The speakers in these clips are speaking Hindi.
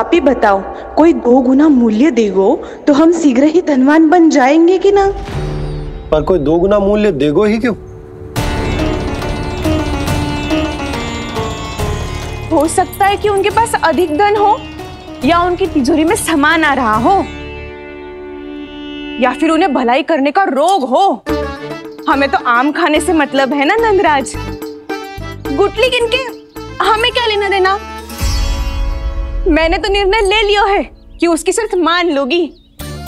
आप ही बताओ कोई दो गुना मूल्य देगो तो हम शीघ्र ही धनवान बन जाएँगे कि ना? पर कोई दो गुना मूल्य देगो ही क्यों? हो सकता है कि उनके पास अधिक धन हो या उनकी तिजोरी में सामान आ रहा हो या फिर उन्हें भलाई करने का रोग हो। हमें तो आम खाने से मतलब है ना नंदराज गुटली किनके हमें क्या लेना देना? मैंने तो निर्णय ले लिया है कि उसकी सिर्फ़ मान लोगी।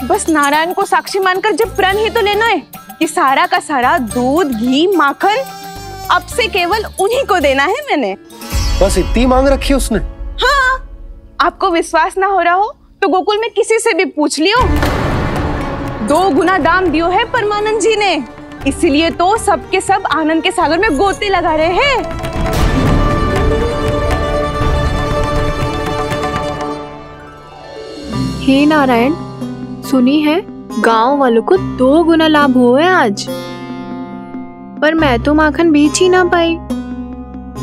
बस नारायण को साक्षी मानकर जब प्रण ही तो लेना है कि सारा का सारा दूध घी माखन अब से केवल उन्हीं को देना है मैंने। बस इतनी मांग रखी है उसने। हाँ आपको विश्वास ना हो रहा हो तो गोकुल में किसी से भी पूछ लियो। दो गुना दाम दियो है परमानंद जी ने। इसीलिए तो सबके सब आनंद के सागर में गोते लगा रहे हैं। हे नारायण, सुनी है, गाँव वालों को दो गुना लाभ हुआ है आज। पर मैं तो माखन बेच ही ना पाई,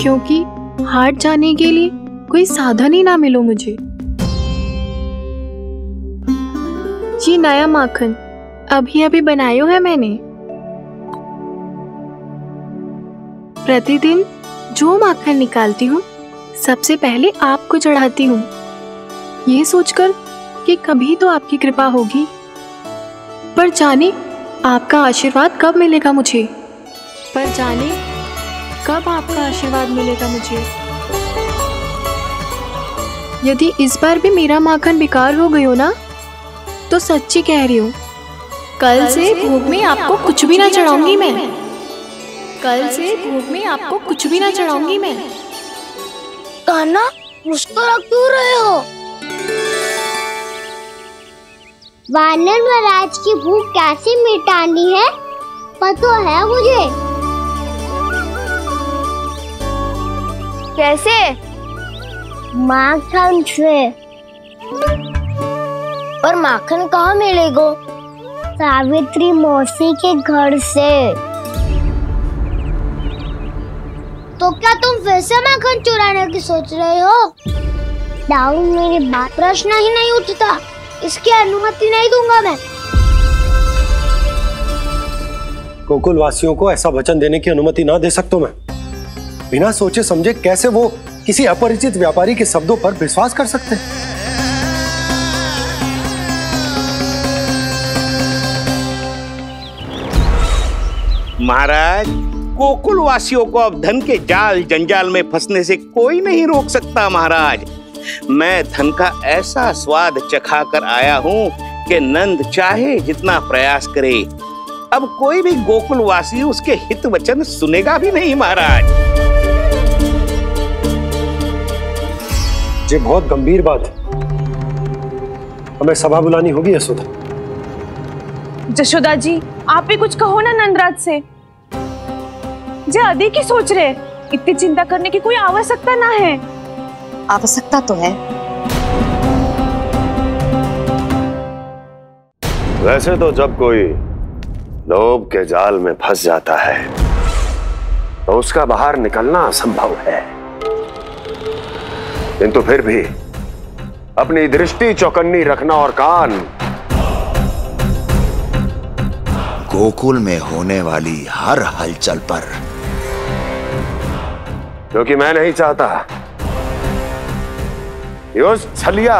क्योंकि हाट जाने के लिए कोई साधन ही ना मिलो मुझे। जी नया माखन अभी अभी बनायो है मैंने। प्रतिदिन जो माखन निकालती हूँ, सबसे पहले आपको चढ़ाती हूँ। ये सोचकर कि कभी तो आपकी कृपा होगी। पर जाने आपका आशीर्वाद कब मिलेगा मुझे? पर जाने कब आपका आशीर्वाद मिलेगा मुझे? यदि इस बार भी मेरा माखन बेकार हो गयो ना तो सच्ची कह रही हूँ कल से भोग में आपको कुछ भी ना चढ़ाऊँगी मैं। कल से भोग में आपको कुछ भी ना चढ़ाऊँगी मैं। कान्हा मुस्कुरा क्यों रहे हो? वानर महाराज की भूख कैसे मिटानी है? पता है मुझे। कैसे? माखन से। और माखन कहाँ मिलेगा? सावित्री मौसी के घर से। तो क्या तुम फिर से माखन चुराने की सोच रहे हो? डाउन मेरी बात प्रश्न ही नहीं उठता। इसकी अनुमति नहीं दूँगा मैं। गोकुल वासियों को ऐसा वचन देने की अनुमति ना दे सकता मैं। बिना सोचे समझे कैसे वो किसी अपरिचित व्यापारी के शब्दों पर विश्वास कर सकते हैं? महाराज गोकुल वासियों को अब धन के जाल जंजाल में फंसने से कोई नहीं रोक सकता महाराज। मैं धन का ऐसा स्वाद चखा कर आया हूँ कि नंद चाहे जितना प्रयास करे। अब कोई भी गोकुलवासी उसके हित वचन सुनेगा भी नहीं महाराज। ये बहुत गंभीर बात है। हमें सभा बुलानी होगी यशोदा। जशोदा जी आप भी कुछ कहो ना नंदराज से। जे अधिक ही सोच रहे इतनी चिंता करने की कोई आवश्यकता ना है। आवश्यकता तो है। वैसे तो जब कोई लोभ के जाल में फंस जाता है तो उसका बाहर निकलना असंभव है। किंतु फिर भी अपनी दृष्टि चौकन्नी रखना और कान गोकुल में होने वाली हर हलचल पर। क्योंकि मैं नहीं चाहता उस छलिया।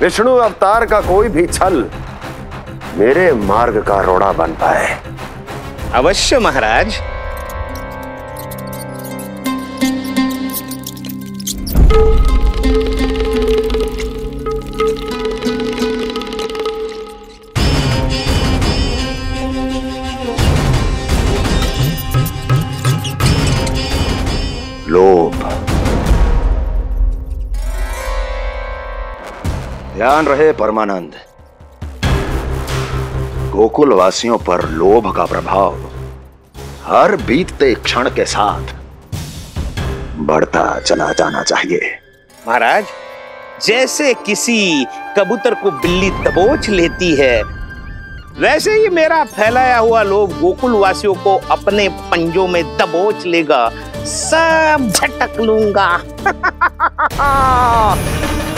विष्णु अवतार का कोई भी छल मेरे मार्ग का रोड़ा बन पाए। अवश्य महाराज। ध्यान रहे परमानंद। गोकुल वासियों पर लोभ का प्रभाव हर बीतते क्षण के साथ बढ़ता चला जाना चाहिए। महाराज, जैसे किसी कबूतर को बिल्ली दबोच लेती है, वैसे ही मेरा फैलाया हुआ लोग गोकुल वासियों को अपने पंजों में दबोच लेगा। सब झटक लूँगा।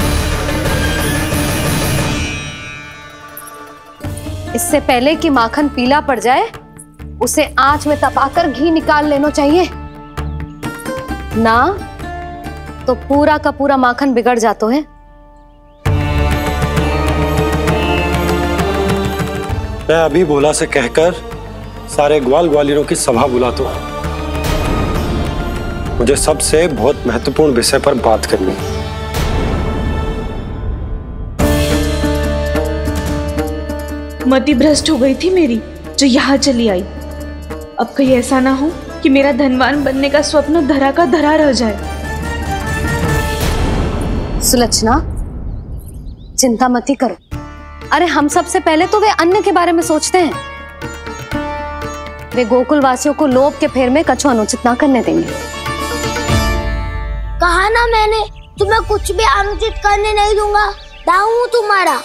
इससे पहले कि माखन पीला पड़ जाए, उसे आँच में तपाकर घी निकाल लेना चाहिए। ना तो पूरा का पूरा माखन बिगड़ जातो है। मैं अभी बोला से कहकर सारे ग्वाल ग्वालियरों की सभा बुलाता हूँ मुझे सबसे बहुत महत्वपूर्ण विषय पर बात करनी है। मति भ्रष्ट हो गई थी मेरी जो यहाँ चली आई। अब कहीं ऐसा ना हो कि मेरा धनवान बनने का स्वप्न धरा का धरा रह जाए। सुलक्षणा चिंता मत ही करो। अरे हम सबसे पहले तो वे अन्य के बारे में सोचते हैं। वे गोकुल वासियों को लोभ के फेर में कछु अनुचित ना करने देंगे। कहा ना मैंने तुम्हें कुछ भी अनुचित करने नहीं दूँगा। दाऊ तुम्हारा।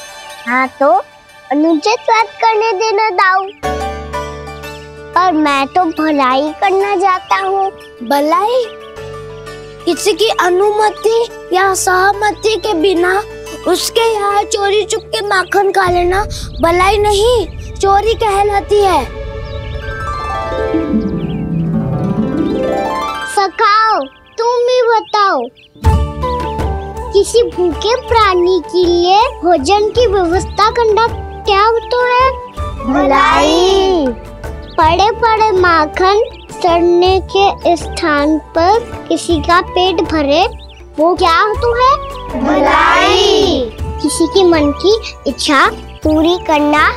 हाँ तो? अनुचित बात करने देना दाऊ। और मैं तो भलाई करना चाहता हूँ। भलाई? किसी की अनुमति या सहमति के बिना उसके यहाँ चोरी चुप के माखन खा लेना भलाई नहीं चोरी कहलाती है। सखाओ तुम ही बताओ किसी भूखे प्राणी के लिए भोजन की व्यवस्था करना क्या तो है? भलाई। पड़े पड़े माखन चढ़ने के स्थान पर किसी का पेट भरे वो क्या तो है? भलाई। किसी के मन की इच्छा पूरी करना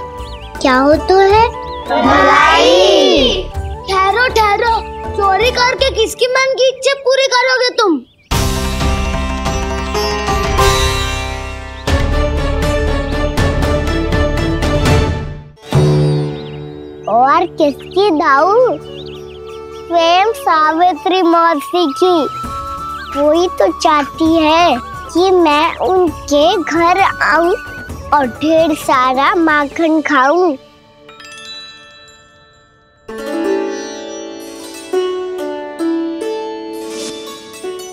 क्या हो तो है? भलाई। ठहरो ठहरो। चोरी करके किसकी मन की इच्छा पूरी करोगे तुम? और किसकी दाऊ? स्वयं सावित्री मौसी की। वही तो चाहती है कि मैं उनके घर आऊँ और ढेर सारा माखन खाऊं।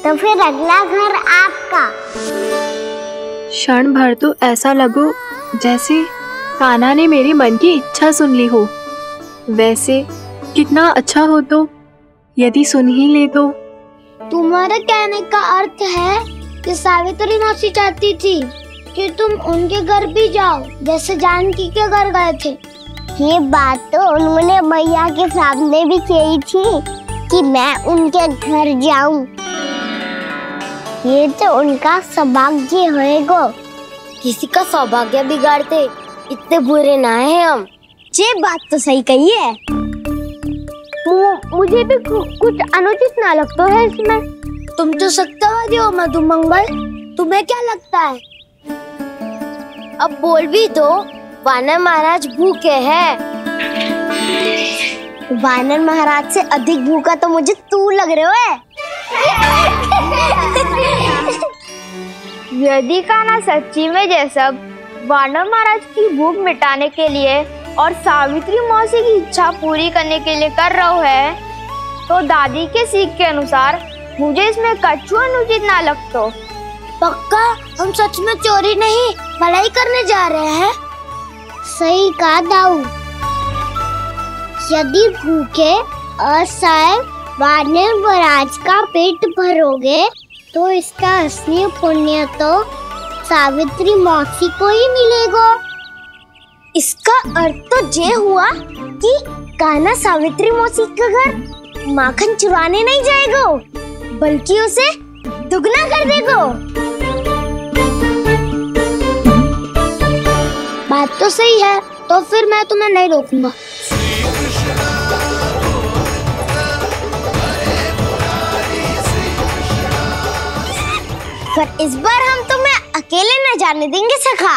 तो फिर अगला घर आपका। क्षण भर तो ऐसा लगो जैसे कान्हा ने मेरे मन की इच्छा सुन ली हो। वैसे कितना अच्छा हो तो यदि सुन ही ले तो। तुम्हारे कहने का अर्थ है कि सावित्री मौसी चाहती थी कि तुम उनके घर भी जाओ जैसे जानकी के घर गए थे। ये बात तो उन्होंने मैया के सामने भी कही थी कि मैं उनके घर जाऊँ। ये तो उनका सौभाग्य होएगा। किसी का सौभाग्य बिगाड़ते इतने बुरे ना है हम। ये बात तो सही कही है। मुझे भी कुछ अनुचित ना लगता है इसमें। तुम तो सत्यवादी हो मधु मंगल तुम्हें क्या लगता है? अब बोल भी दो वानर महाराज भूखे हैं। वानर महाराज से अधिक भूखा तो मुझे तू लग रहे हो यदि काना सच्ची में जैसा वानर महाराज की भूख मिटाने के लिए और सावित्री मौसी की इच्छा पूरी करने के लिए कर रहा है तो दादी के सीख के अनुसार मुझे इसमें कछु अनुचित ना लगतो। पक्का? हम सच में चोरी नहीं, भलाई करने जा रहे हैं? सही कहा दाऊ। यदि भूखे असहाय वानर महाराज का पेट भरोगे तो इसका असली पुण्य तो सावित्री मौसी को ही मिलेगा। इसका अर्थ तो ये हुआ कि काना सावित्री मौसी का घर माखन चुराने नहीं जाएगा, बल्कि उसे दुगना कर देगा। बात तो सही है तो फिर मैं तुम्हें नहीं रोकूँगा। पर इस बार हम तुम्हें अकेले न जाने देंगे, सखा।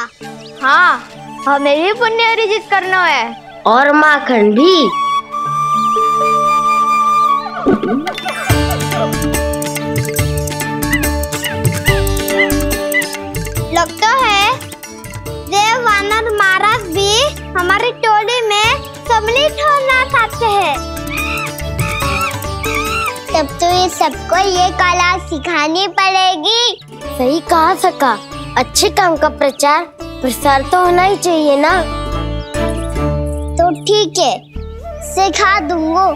हाँ हमें भी पुण्य अर्जित करना है। और माखन भी। लगता है देव वानर महाराज भी हमारी टोली में सम्मिलित होना चाहते हैं। तब तो ये सबको ये कला सिखानी पड़ेगी। सही कहा सका अच्छे काम का प्रचार प्रसार तो होना ही चाहिए ना। तो ठीक है, सिखा दूँगा।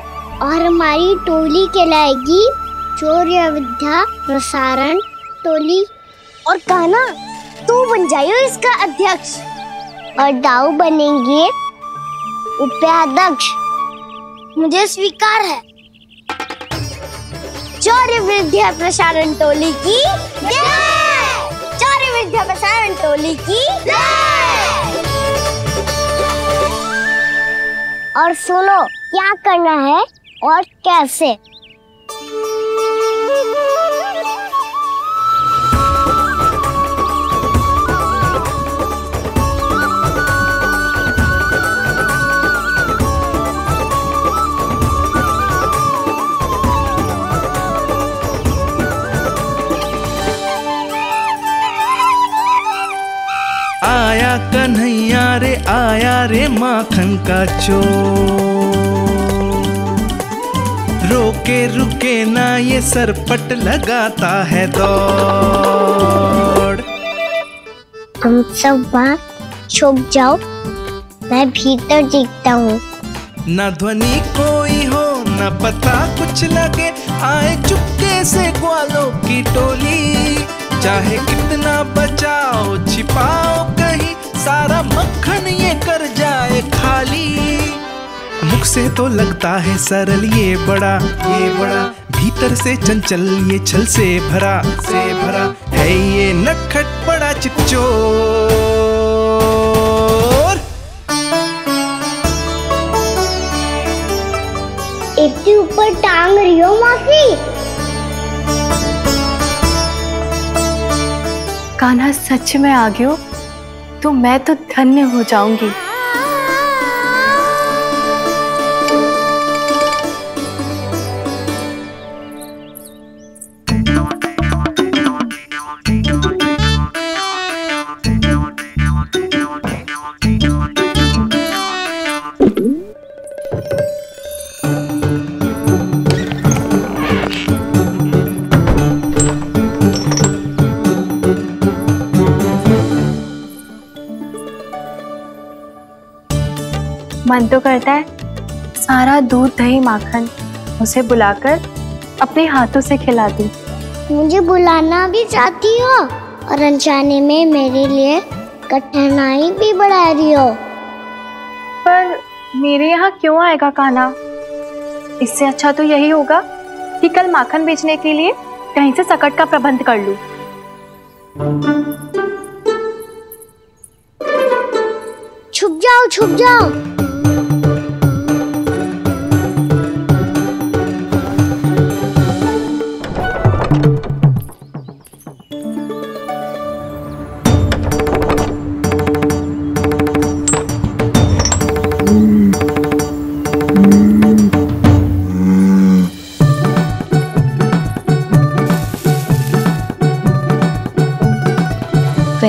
और हमारी टोली कहलाएगी चौर्य विद्या प्रसारण टोली। और कहना तू बन जाइयो इसका अध्यक्ष। और दाऊ बनेंगे उपाध्यक्ष। मुझे स्वीकार है। चौर्य विद्या प्रसारण टोली की जय! विद्या प्रसारण टोली की। और सुनो क्या करना है और कैसे? रे आया रे माखन का चोर। रोके रुके ना ये सरपट लगाता है दौड़। तुम सब वहाँ छुप जाओ मैं भीतर देखता हूँ। न ध्वनि कोई हो न पता कुछ लगे आए चुपके से ग्वालों की टोली। चाहे कितना बचाओ छिपाओ कहीं सारा मक्खन ये कर जाए खाली। मुख से तो लगता है सरल ये बड़ा ये बड़ा। भीतर से चंचल ये छल से भरा से भरा। है ये नटखट बड़ा इतनी ऊपर टांग रही हो मासी। कान्हा सच में आ गयो तो मैं तो धन्य हो जाऊँगी। मन तो करता है सारा दूध दही माखन उसे बुलाकर अपने हाथों से खिला दूँ। मुझे बुलाना भी चाहती हो और अनजाने में मेरे लिए कठिनाई भी बढ़ा रही हो पर मेरे यहाँ क्यों आएगा कान्हा इससे अच्छा तो यही होगा कि कल माखन बेचने के लिए कहीं से सकट का प्रबंध कर लूँ। छुप जाओ छुप जाओ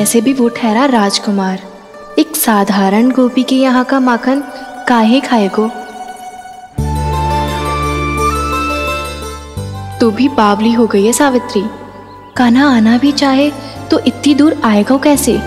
वैसे भी वो ठहरा राजकुमार। एक साधारण गोपी के यहाँ का माखन काहे खाएगो? तो भी बावली हो गई है, सावित्री। कान्हा आना भी चाहे तो इतनी दूर आएगा कैसे?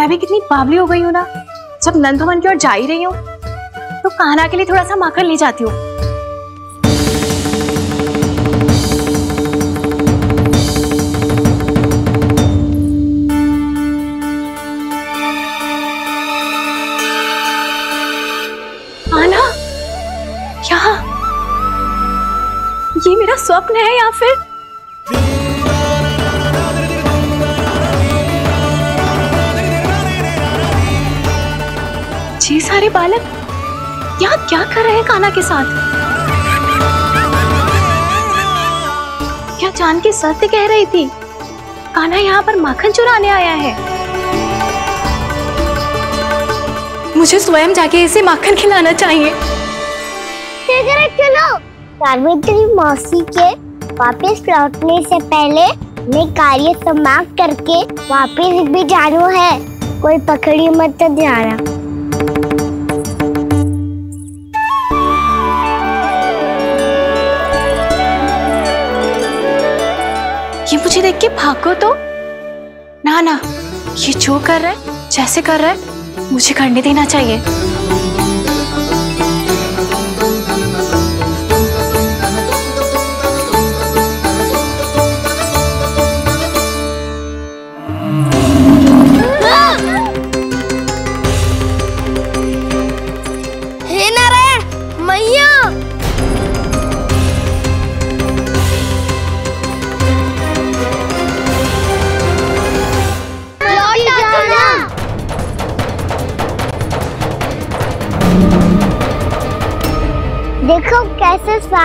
मैं भी कितनी पावली हो गई हूँ ना। जब नंदुमन की ओर जा ही रही हूँ तो कान्हा के लिए थोड़ा सा माखन ले जाती हूँ। काना के साथ। क्या जान के सत्य कह रही थी? कान्हा यहाँ पर माखन चुराने आया है। मुझे स्वयं जाके इसे माखन खिलाना चाहिए। चलो सावित्री मौसी के वापस लौटने से पहले मैं कार्य समाप्त करके वापस भी जानो है। कोई पकड़ी मत जाना। मुझे देख के भागो तो। ना ना, ये जो कर रहा है, जैसे कर रहा है, मुझे करने देना चाहिए।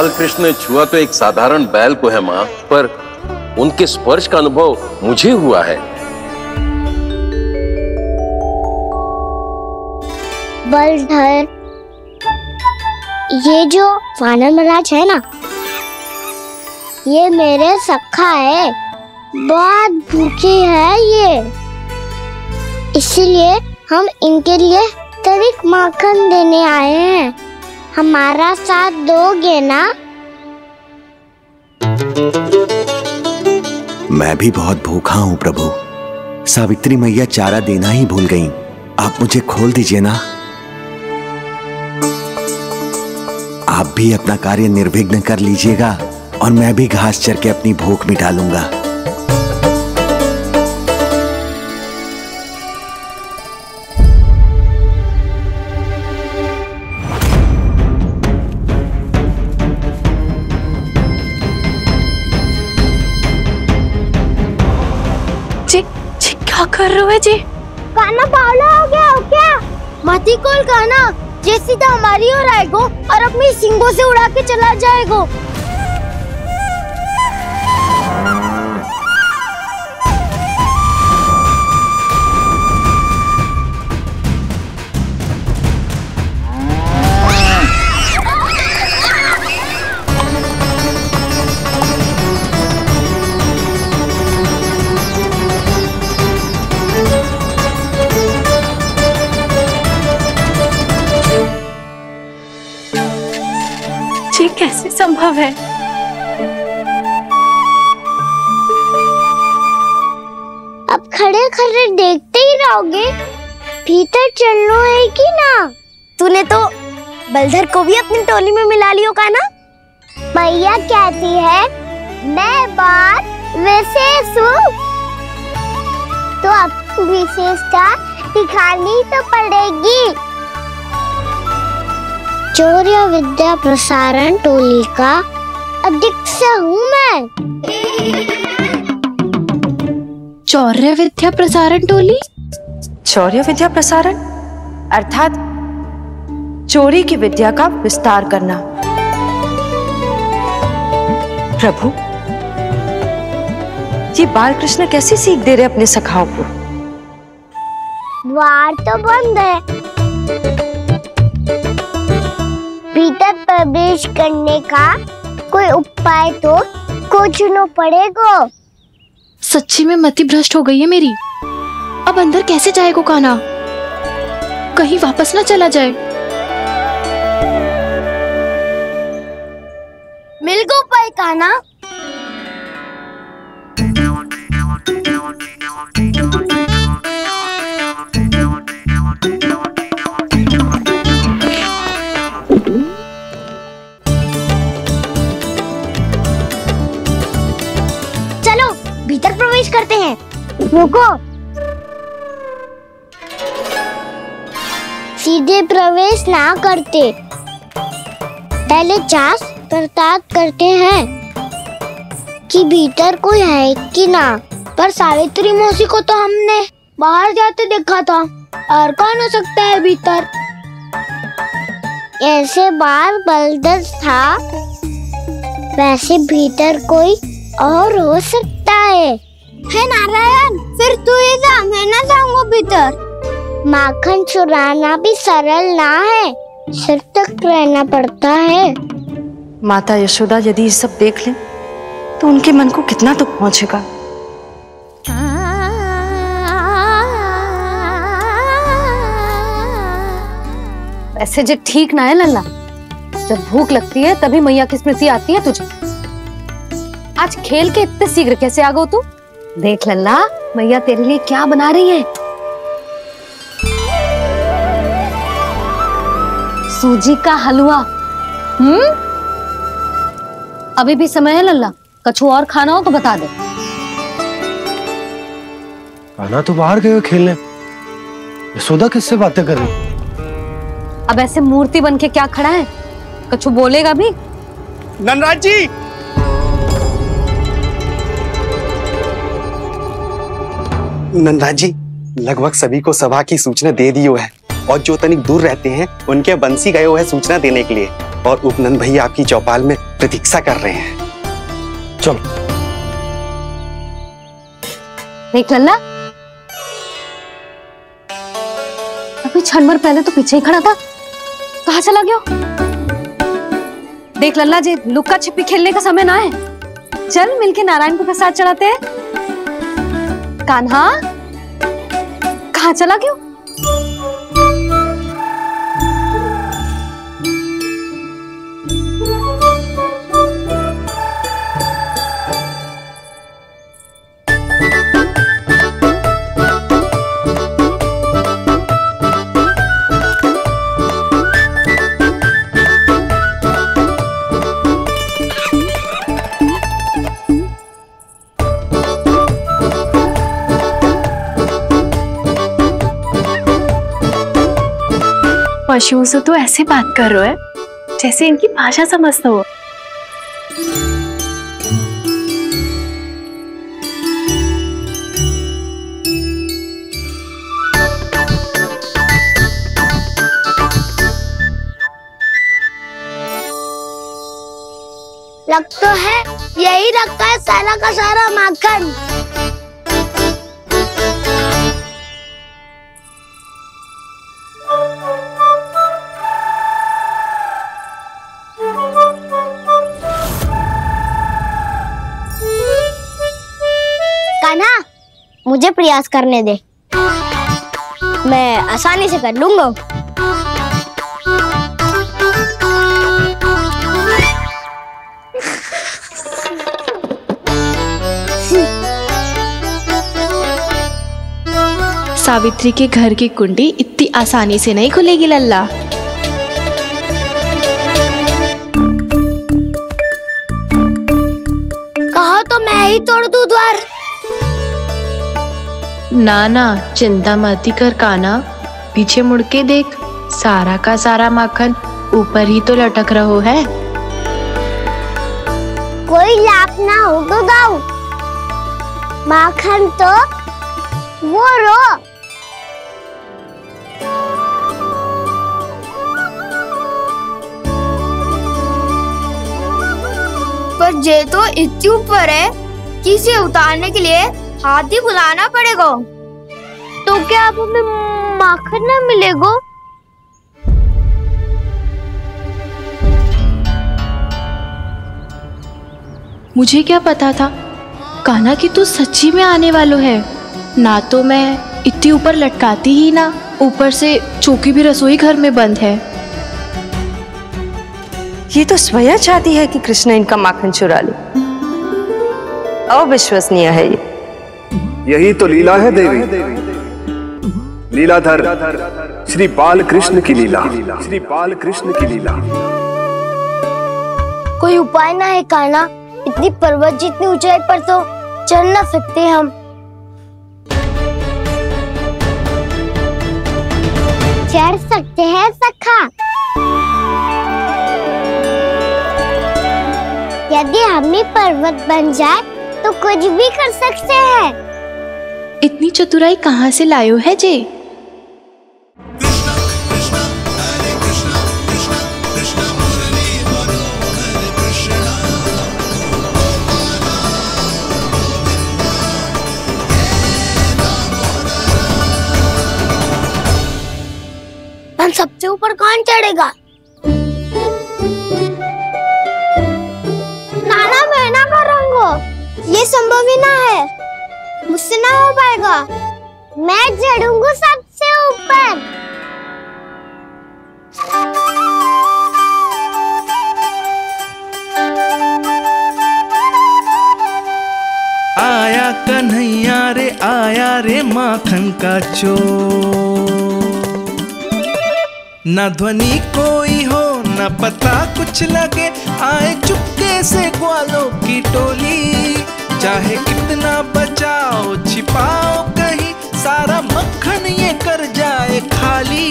बाल कृष्ण ने छुआ तो एक साधारण बैल को है माँ, पर उनके स्पर्श का अनुभव मुझे हुआ है। बलधर, ये जो वानर महाराज है ना, ये मेरे सखा है। बहुत भूखे है ये। इसलिए हम इनके लिए तरीक माखन देने आए हैं। हमारा साथ दोगे ना? मैं भी बहुत भूखा हूँ, प्रभु। सावित्री मैया चारा देना ही भूल गई। आप मुझे खोल दीजिए ना। आप भी अपना कार्य निर्विघ्न कर लीजिएगा और मैं भी घास चर के अपनी भूख मिटा लूँगा। क्या कर रहे हो जी? काना पावला हो गया हो क्या? मती कोल काना ये सीधा हमारी ओर आएगो और अपनी सिंगों से उड़ा के चला जाएगो। संभव है। अब खड़े खड़े देखते ही रहोगे भीतर चलना है कि ना? तूने तो बलधर को भी अपनी टोली में मिला लियो का ना? मैया कहती है मैं बात विशेष हूँ। तो अब विशेषता दिखानी तो पड़ेगी। चौर्य विद्या प्रसारण टोली का अध्यक्ष हूँ मैं। चौर्य विद्या प्रसारण टोली? चौर्य विद्या प्रसारण? अर्थात चोरी की विद्या का विस्तार करना। प्रभु ये बाल कृष्ण कैसी सीख दे रहे अपने सखाओं को? द्वार तो बंद है। भीतर प्रवेश करने का कोई उपाय तो कुछ न पड़ेगा। सच्ची में मति भ्रष्ट हो गई है मेरी। अब अंदर कैसे जाएगा काना कहीं वापस ना चला जाए। मिल गो पाए काना प्रवेश करते हैं। रुको। सीधे प्रवेश ना करते। पहले जाँच पड़ताल करते हैं कि भीतर कोई है कि ना। पर सावित्री मौसी को तो हमने बाहर जाते देखा था। और कौन हो सकता है भीतर? ऐसे बार बलदर था। वैसे भीतर कोई और हो सकता है। है नारायण फिर तू ही जा मैं ना जाऊँगा भीतर माखन चुराना भी सरल ना है सिर तक रहना पड़ता है माता यशोदा यदि ये सब देख लें तो उनके मन को कितना दुख पहुंचेगा। ऐसे जे ठीक ना है लल्ला जब भूख लगती है तभी मैया की स्मृति आती है तुझे। आज खेल के इतने शीघ्र कैसे आ गो तू? देख लल्ला मैया तेरे लिए क्या बना रही है? सूजी का हलवा। हम्म? अभी भी समय है लल्ला कछु और खाना हो तो बता दे। काना तो बाहर गए खेलने। यशोदा किससे बातें कर रही अब ऐसे मूर्ति बन के क्या खड़ा है? कछु बोलेगा भी? ननराज जी नंदराज जी लगभग सभी को सभा की सूचना दे दी है। और जो तनिक दूर रहते हैं उनके बंसी गए हैं सूचना देने के लिए। और उपनंद भैया आपकी चौपाल में प्रतीक्षा कर रहे हैं। चलो। देख लल्ला। अभी क्षण भर पहले तो पीछे ही खड़ा था। कहा चला गया? देख लल्ला जी लुक्का छिपी खेलने का समय ना है। चल मिलके नारायण को प्रसाद चढ़ाते हैं। कान्हा? कहा चला गया पशुओं से तो ऐसे बात कर रहे हो जैसे इनकी भाषा समझता हो लग तो है, यही रखा है, सारा का सारा माखन। प्रयास करने दे। मैं आसानी से कर लूँगा। सावित्री के घर की कुंडी इतनी आसानी से नहीं खुलेगी लल्ला। कहा तो मैं ही तोड़ दूँ द्वार? ना ना चिंता मती कर काना पीछे मुड़ के देख, सारा का सारा माखन ऊपर ही तो लटक रहो है। कोई लाभ ना होगा गाँव माखन तो वो रो। पर जे तो इतनी ऊपर है कि इसे उतारने के लिए हाथी बुलाना पड़ेगा। तो क्या अब हमें माखन ना मिलेगा? मुझे क्या पता था? कान्हा कि तू सच्ची में आने वालो है। ना तो मैं इतनी ऊपर लटकाती ही ना ऊपर से चौकी भी रसोई घर में बंद है। ये तो स्वयं चाहती है कि कृष्ण इनका माखन चुरा ले। अविश्वसनीय है ये। यही तो लीला है देवी। लीलाधर, श्री बाल कृष्ण की लीला। श्री बाल कृष्ण की लीला। कोई उपाय ना है काना इतनी पर्वत जितनी ऊंचाई पर तो चढ़ ना सकते हम। चढ़ सकते हैं सखा। यदि हम ही पर्वत बन जाए तो कुछ भी कर सकते हैं। इतनी चतुराई कहाँ से लायो है जे? सबसे ऊपर कौन चढ़ेगा? नाना, मैं ना करूँगा। ये संभव ही ना है। मुझसे ना हो पाएगा मैं चढ़ूँगा सबसे ऊपर। आया कन्हैया रे, आया रे माखन का चो न ध्वनि कोई हो, न पता कुछ लगे। आए चुपके से ग्वालों की टोली। चाहे कितना बचाओ, छिपाओ कहीं, सारा मक्खन ये कर जाए खाली।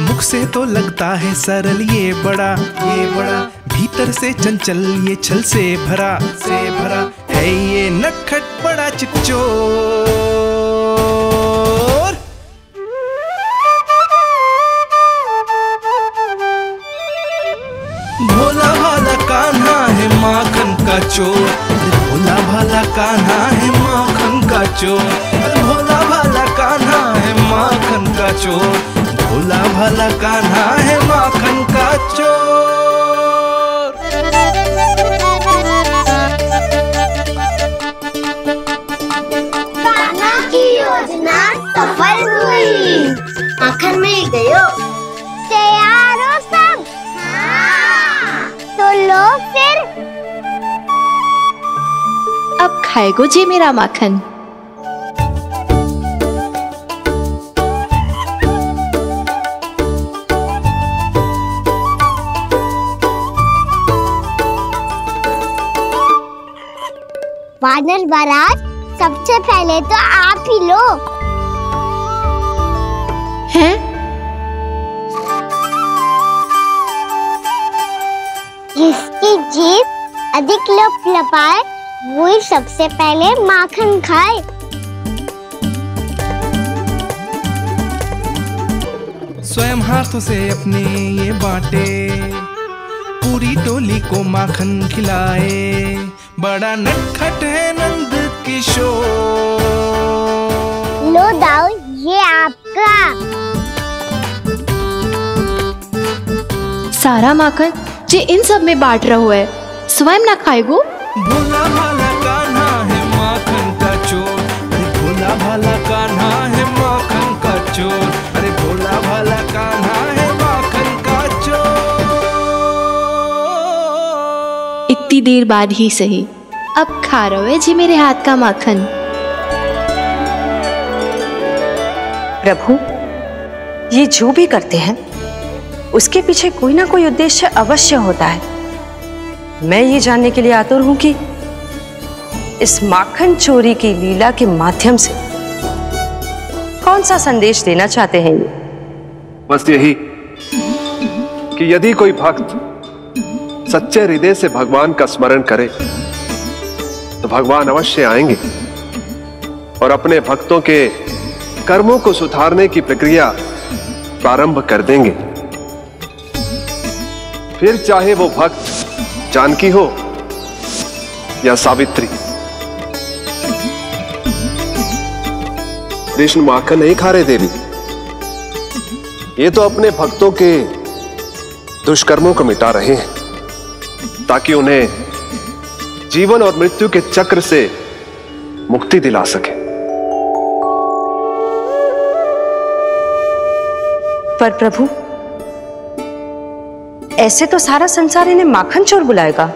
मुख से तो लगता है सरल ये बड़ा ये बड़ा। भीतर से चंचल ये छल से भरा से भरा। है ये नखट बड़ा चिपचोर भोला भाला कान्हा है माखन का चोर। भोला भाला कान्हा है माखन का चोर। भोला भाला कान्हा है माखन का चोर। भोला भाला कान्हा है माखन का कान्हा की योजना सफल हुई। आखिर में गयो। खाएगो जे मेरा माखन वानर महाराज सबसे पहले तो आप ही लो। हैं? जिसकी जीभ अधिक लप लपाए वही सबसे पहले माखन खाए। स्वयं हाथों से अपने ये बाटे। पूरी टोली को माखन खिलाए। बड़ा नटखट है नंद किशोर। लो दाऊ ये आपका। सारा माखन जे इन सब में बांट रहो है स्वयं ना खाएगो। भोला भोला कान्हा है माखन का चोर। अरे भोला भाला कान्हा है माखन का चोर। इतनी देर बाद ही सही। अब खा रहो है जी मेरे हाथ का माखन। प्रभु ये जो भी करते हैं उसके पीछे कोई ना कोई उद्देश्य अवश्य होता है। मैं ये जानने के लिए आतुर हूँ कि इस माखन चोरी की लीला के माध्यम से कौन सा संदेश देना चाहते हैं? ये बस यही कि यदि कोई भक्त सच्चे हृदय से भगवान का स्मरण करे तो भगवान अवश्य आएँगे और अपने भक्तों के कर्मों को सुधारने की प्रक्रिया प्रारंभ कर देंगे। फिर चाहे वो भक्त जानकी हो या सावित्री। कृष्ण माखन नहीं खा रहे देवी। ये तो अपने भक्तों के दुष्कर्मों को मिटा रहे हैं ताकि उन्हें जीवन और मृत्यु के चक्र से मुक्ति दिला सके। पर प्रभु ऐसे तो सारा संसार इन्हें माखन चोर बुलाएगा।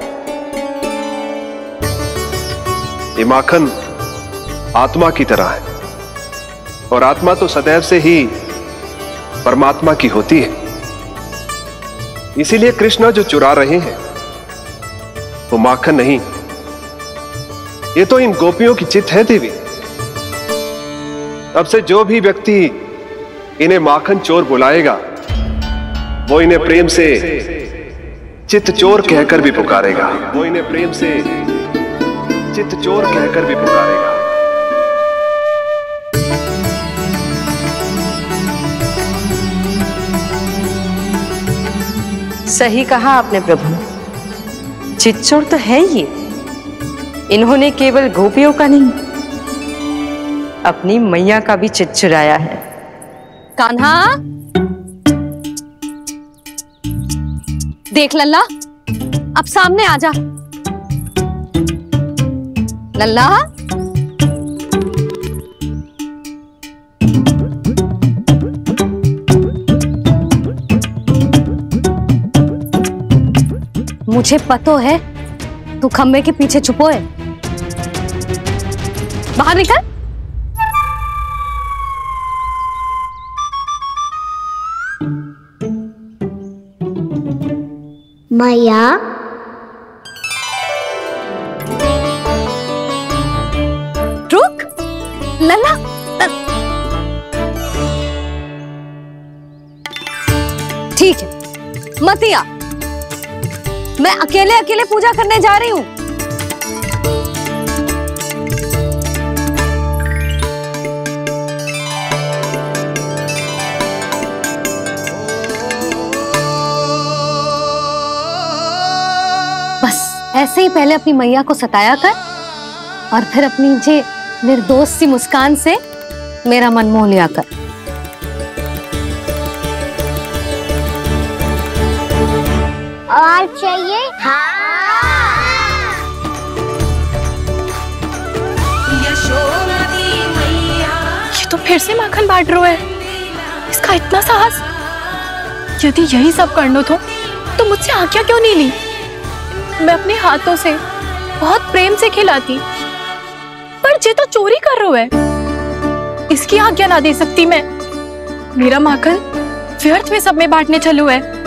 ये माखन आत्मा की तरह है। और आत्मा तो सदैव से ही परमात्मा की होती है। इसीलिए कृष्णा जो चुरा रहे हैं, वो तो माखन नहीं। ये तो इन गोपियों की चित है देवी। अब से जो भी व्यक्ति इन्हें माखन चोर बुलाएगा, वो इन्हें प्रेम से चित्त चोर कहकर भी पुकारेगा। वो इन्हें प्रेम से चित्त चोर कहकर भी पुकारेगा। सही कहा आपने प्रभु। चिच्चोर तो है ये इन्होंने केवल गोपियों का नहीं, अपनी मैया का भी चित चुराया है। कान्हा? देख लल्ला, अब सामने आ जा। लल्ला? मुझे पतो है तू खम्बे के पीछे छुपो है। बाहर निकल। मैया? रुक। लल्ला। ठीक है। मतिया मैं अकेले अकेले पूजा करने जा रही हूँ। बस, ऐसे ही पहले अपनी मैया को सताया कर और फिर अपनी जे निर्दोष सी मुस्कान से मेरा मन मोह लिया कर। और चाहिए? हाँ। ये तो फिर से माखन बांट रहा है। इसका इतना साहस। यदि यही सब करना तो तो मुझसे आज्ञा क्यों नहीं ली मैं अपने हाथों से बहुत प्रेम से खिलाती। पर जे तो चोरी कर रहा है। इसकी आज्ञा ना दे सकती मैं। मेरा माखन व्यर्थ में सब में बांटने चलू है।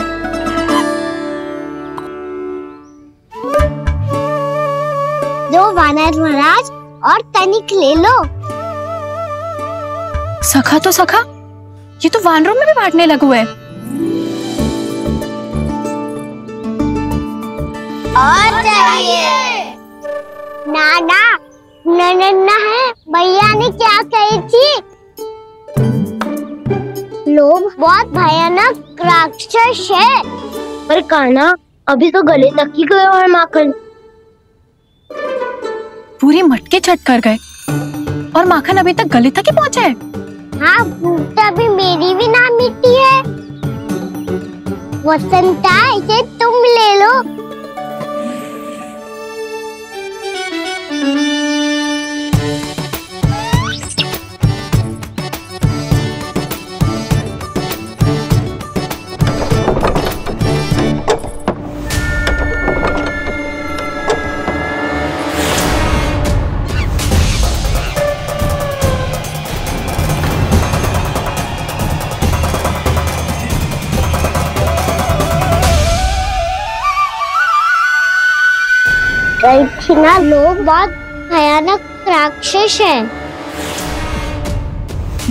दो वानर महाराज और तनिक ले लो। सखा तो सखा ये तो वानरों में भी बांटने लगू है। और चाहिए। ना ना नन्ना है भैया ने क्या कही थी? लोभ बहुत भयानक राक्षस है। पर काना अभी तो गले तक ही गया है माखन पूरी मटके छट कर गए। और माखन अभी तक गले तक ही पहुँचे है। हाँ भूख मेरी भी ना मिट्टी है। वसंता, इसे तुम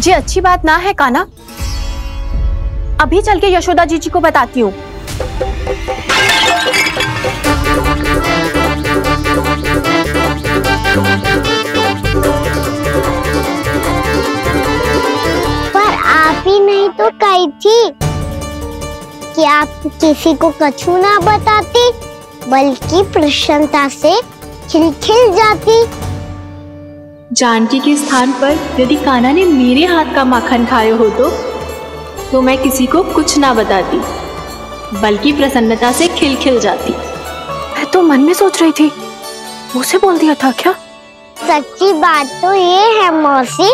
जी अच्छी बात ना है काना अभी चल के यशोदा जी जी को बताती हूँ। पर आप ही नहीं तो कही थी। कि आप किसी को कछु ना बताती, बल्कि प्रसन्नता से खिलखिल जाती। जानकी के स्थान पर यदि कान्हा ने मेरे हाथ का माखन खाया हो तो? तो मैं किसी को कुछ ना बताती बल्कि प्रसन्नता से खिलखिल जाती। मैं तो मन में सोच रही थी मुँह से बोल दिया था क्या? सच्ची बात तो ये है मौसी।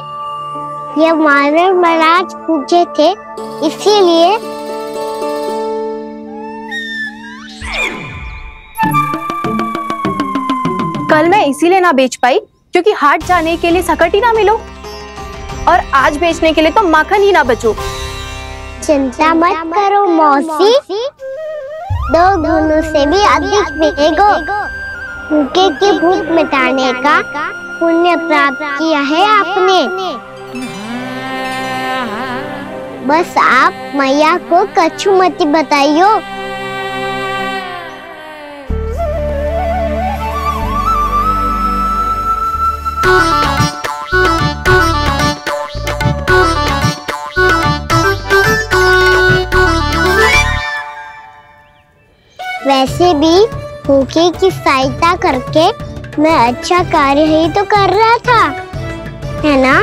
ये मानव महाराज पूछे थे इसीलिए। कल मैं इसीलिए ना बेच पाई क्योंकि हाट जाने के लिए सकट ही ना मिलो। और आज बेचने के लिए तो माखन ही ना बचो। चिंता मत करो, मौसी। दो गुणों से भी अधिक मिलेगो भूखे की भूख मिटाने का पुण्य प्राप्त किया है आपने। बस आप मैया को कछु मती बताइयो। वैसे भी भूखे की सहायता करके मैं अच्छा कार्य ही तो कर रहा था है ना?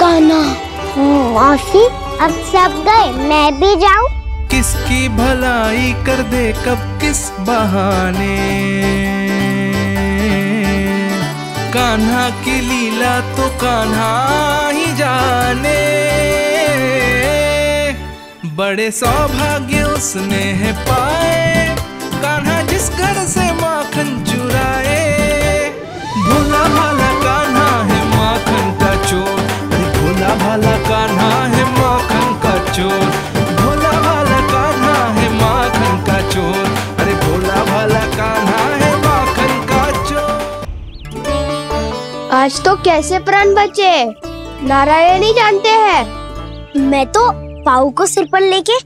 काना मौसी अब सब गए मैं भी जाऊँ? किसकी भलाई कर दे कब किस बहाने? कान्हा की लीला तो कान्हा ही जाने। बड़े सौभाग्य उसने है पाए। कान्हा जिस घर से माखन चुराए। भोला भाला कान्हा है माखन का चोर। अरे भोला भाला कान्हा है माखन का चोर। भोला भाला कान्हा है माखन का चोर। अरे भोला भाला कान्हा है माखन का चोर। आज तो कैसे प्राण बचे? नारायण ही जानते हैं। मैं तो पाऊ को सिर पर लेके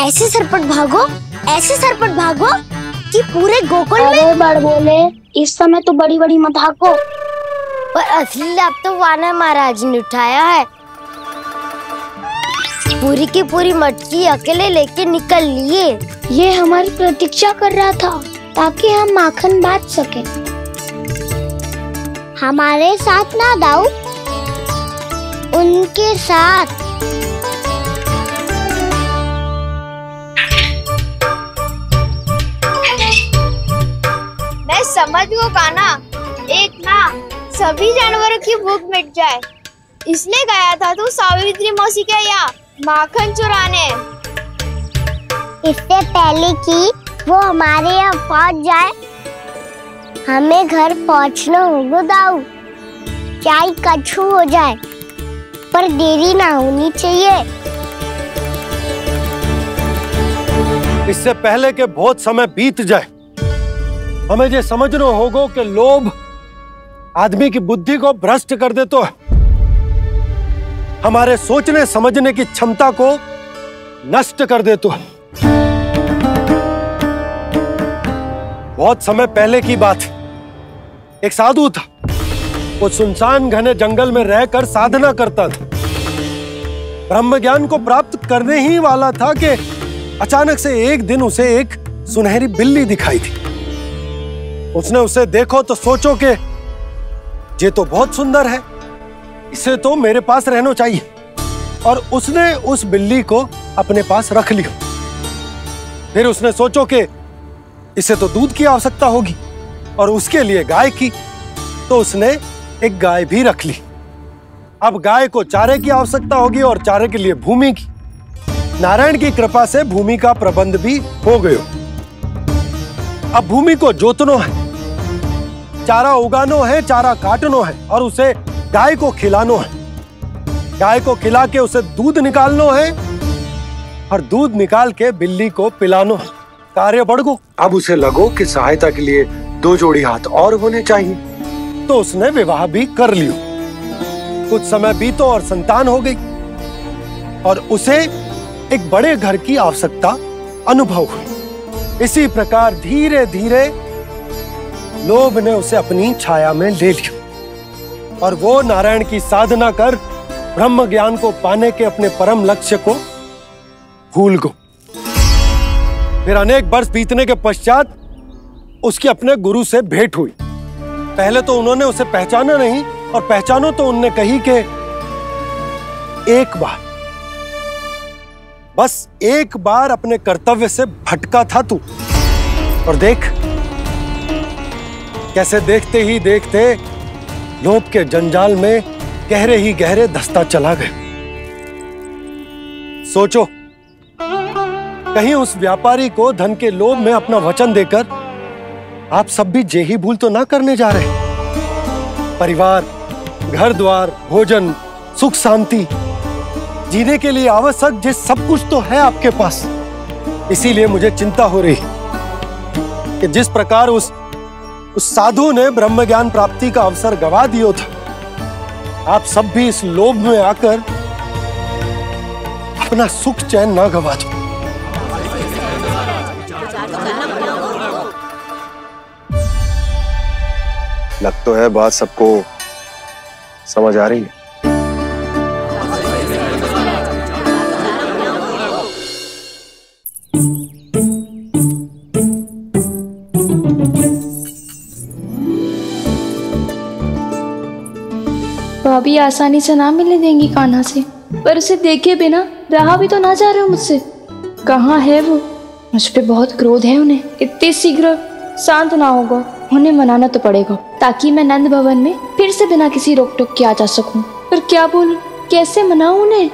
ऐसे सरपट भागो ऐसे सरपट भागो कि पूरे गोकुल में बड़ बोले इस समय तो बड़ी बड़ी मत हाको। पर असली लाभ तो वाना महाराज ने उठाया है। पूरी की पूरी मटकी अकेले लेके निकल लिए। ये हमारी प्रतीक्षा कर रहा था ताकि हम माखन बांट सके। हमारे साथ ना दाऊ। उनके साथ। मैं समझ गो काना एक ना सभी जानवरों की भूख मिट जाए। इसलिए गया था तू सावित्री मौसी के यहाँ माखन चुराने। इससे पहले कि वो हमारे यहाँ पहुँच जाए हमें घर पहुँचना होगा दाऊ। चाहे कछु हो जाए पर देरी ना होनी चाहिए। इससे पहले के बहुत समय बीत जाए हमें ये समझना होगा कि लोभ आदमी की बुद्धि को भ्रष्ट कर दे तो है। हमारे सोचने, समझने की क्षमता को नष्ट कर दे तो बहुत समय पहले की बात एक साधु था। वो सुनसान घने जंगल में रहकर साधना करता था। ब्रह्म ज्ञान को प्राप्त करने ही वाला था कि अचानक से एक दिन उसे एक सुनहरी बिल्ली दिखाई थी उसने उसे देखो तो सोचो कि ये तो बहुत सुंदर है। इसे तो मेरे पास रहना चाहिए। और उसने उस बिल्ली को अपने पास रख लिया। फिर उसने सोचो कि इसे तो दूध की आवश्यकता होगी और उसके लिए गाय की। तो उसने एक गाय भी रख ली। अब गाय को चारे की आवश्यकता होगी और चारे के लिए भूमि की। नारायण की कृपा से भूमि का प्रबंध भी हो गयो। अब भूमि को जोतनो है। चारा उगानो है चारा काटनो है और उसे गाय को खिलानो है। गाय को खिला के उसे दूध निकालनो है और दूध निकाल के बिल्ली को पिलानो है। कार्य बढ़ गो अब उसे लगो कि सहायता के लिए दो जोड़ी हाथ और होने चाहिए। तो उसने विवाह भी कर लियो। कुछ समय बीतो और संतान हो गई और उसे एक बड़े घर की आवश्यकता अनुभव हुई। इसी प्रकार धीरे धीरे लोभ ने उसे अपनी छाया में ले लिया। और वो नारायण की साधना कर ब्रह्म ज्ञान को पाने के अपने परम लक्ष्य को भूल गो। फिर अनेक वर्ष बीतने के पश्चात उसकी अपने गुरु से भेंट हुई। पहले तो उन्होंने उसे पहचाना नहीं और पहचानो तो उनने कही कि एक बार बस एक बार अपने कर्तव्य से भटका था तू। और देख, कैसे देखते ही देखते लोभ के जंजाल में गहरे ही गहरे धसता चला गए सोचो, कहीं उस व्यापारी को धन के लोभ में अपना वचन देकर आप सब भी जे ही भूल तो ना करने जा रहे। परिवार, घर द्वार, भोजन, सुख शांति जीने के लिए आवश्यक जे सब कुछ तो है आपके पास। इसीलिए मुझे चिंता हो रही कि जिस प्रकार उस उस साधु ने ब्रह्म ज्ञान प्राप्ति का अवसर गवा दियो था, आप सब भी इस लोभ में आकर अपना सुख चैन ना गवा दो। लग तो है बात सबको समझ आ रही है। भाभी आसानी से ना मिलने देंगी कान्हा से। पर उसे देखे बिना रहा भी तो ना जा रहे हो मुझसे। कहाँ है वो? मुझ पर बहुत क्रोध है उन्हें। इतने शीघ्र शांत ना होगा। उन्हें मनाना तो पड़ेगा, ताकि मैं नंद भवन में फिर से बिना किसी रोक टोक के आ जा सकूँ। पर क्या बोलूँ? कैसे मनाऊं उन्हें?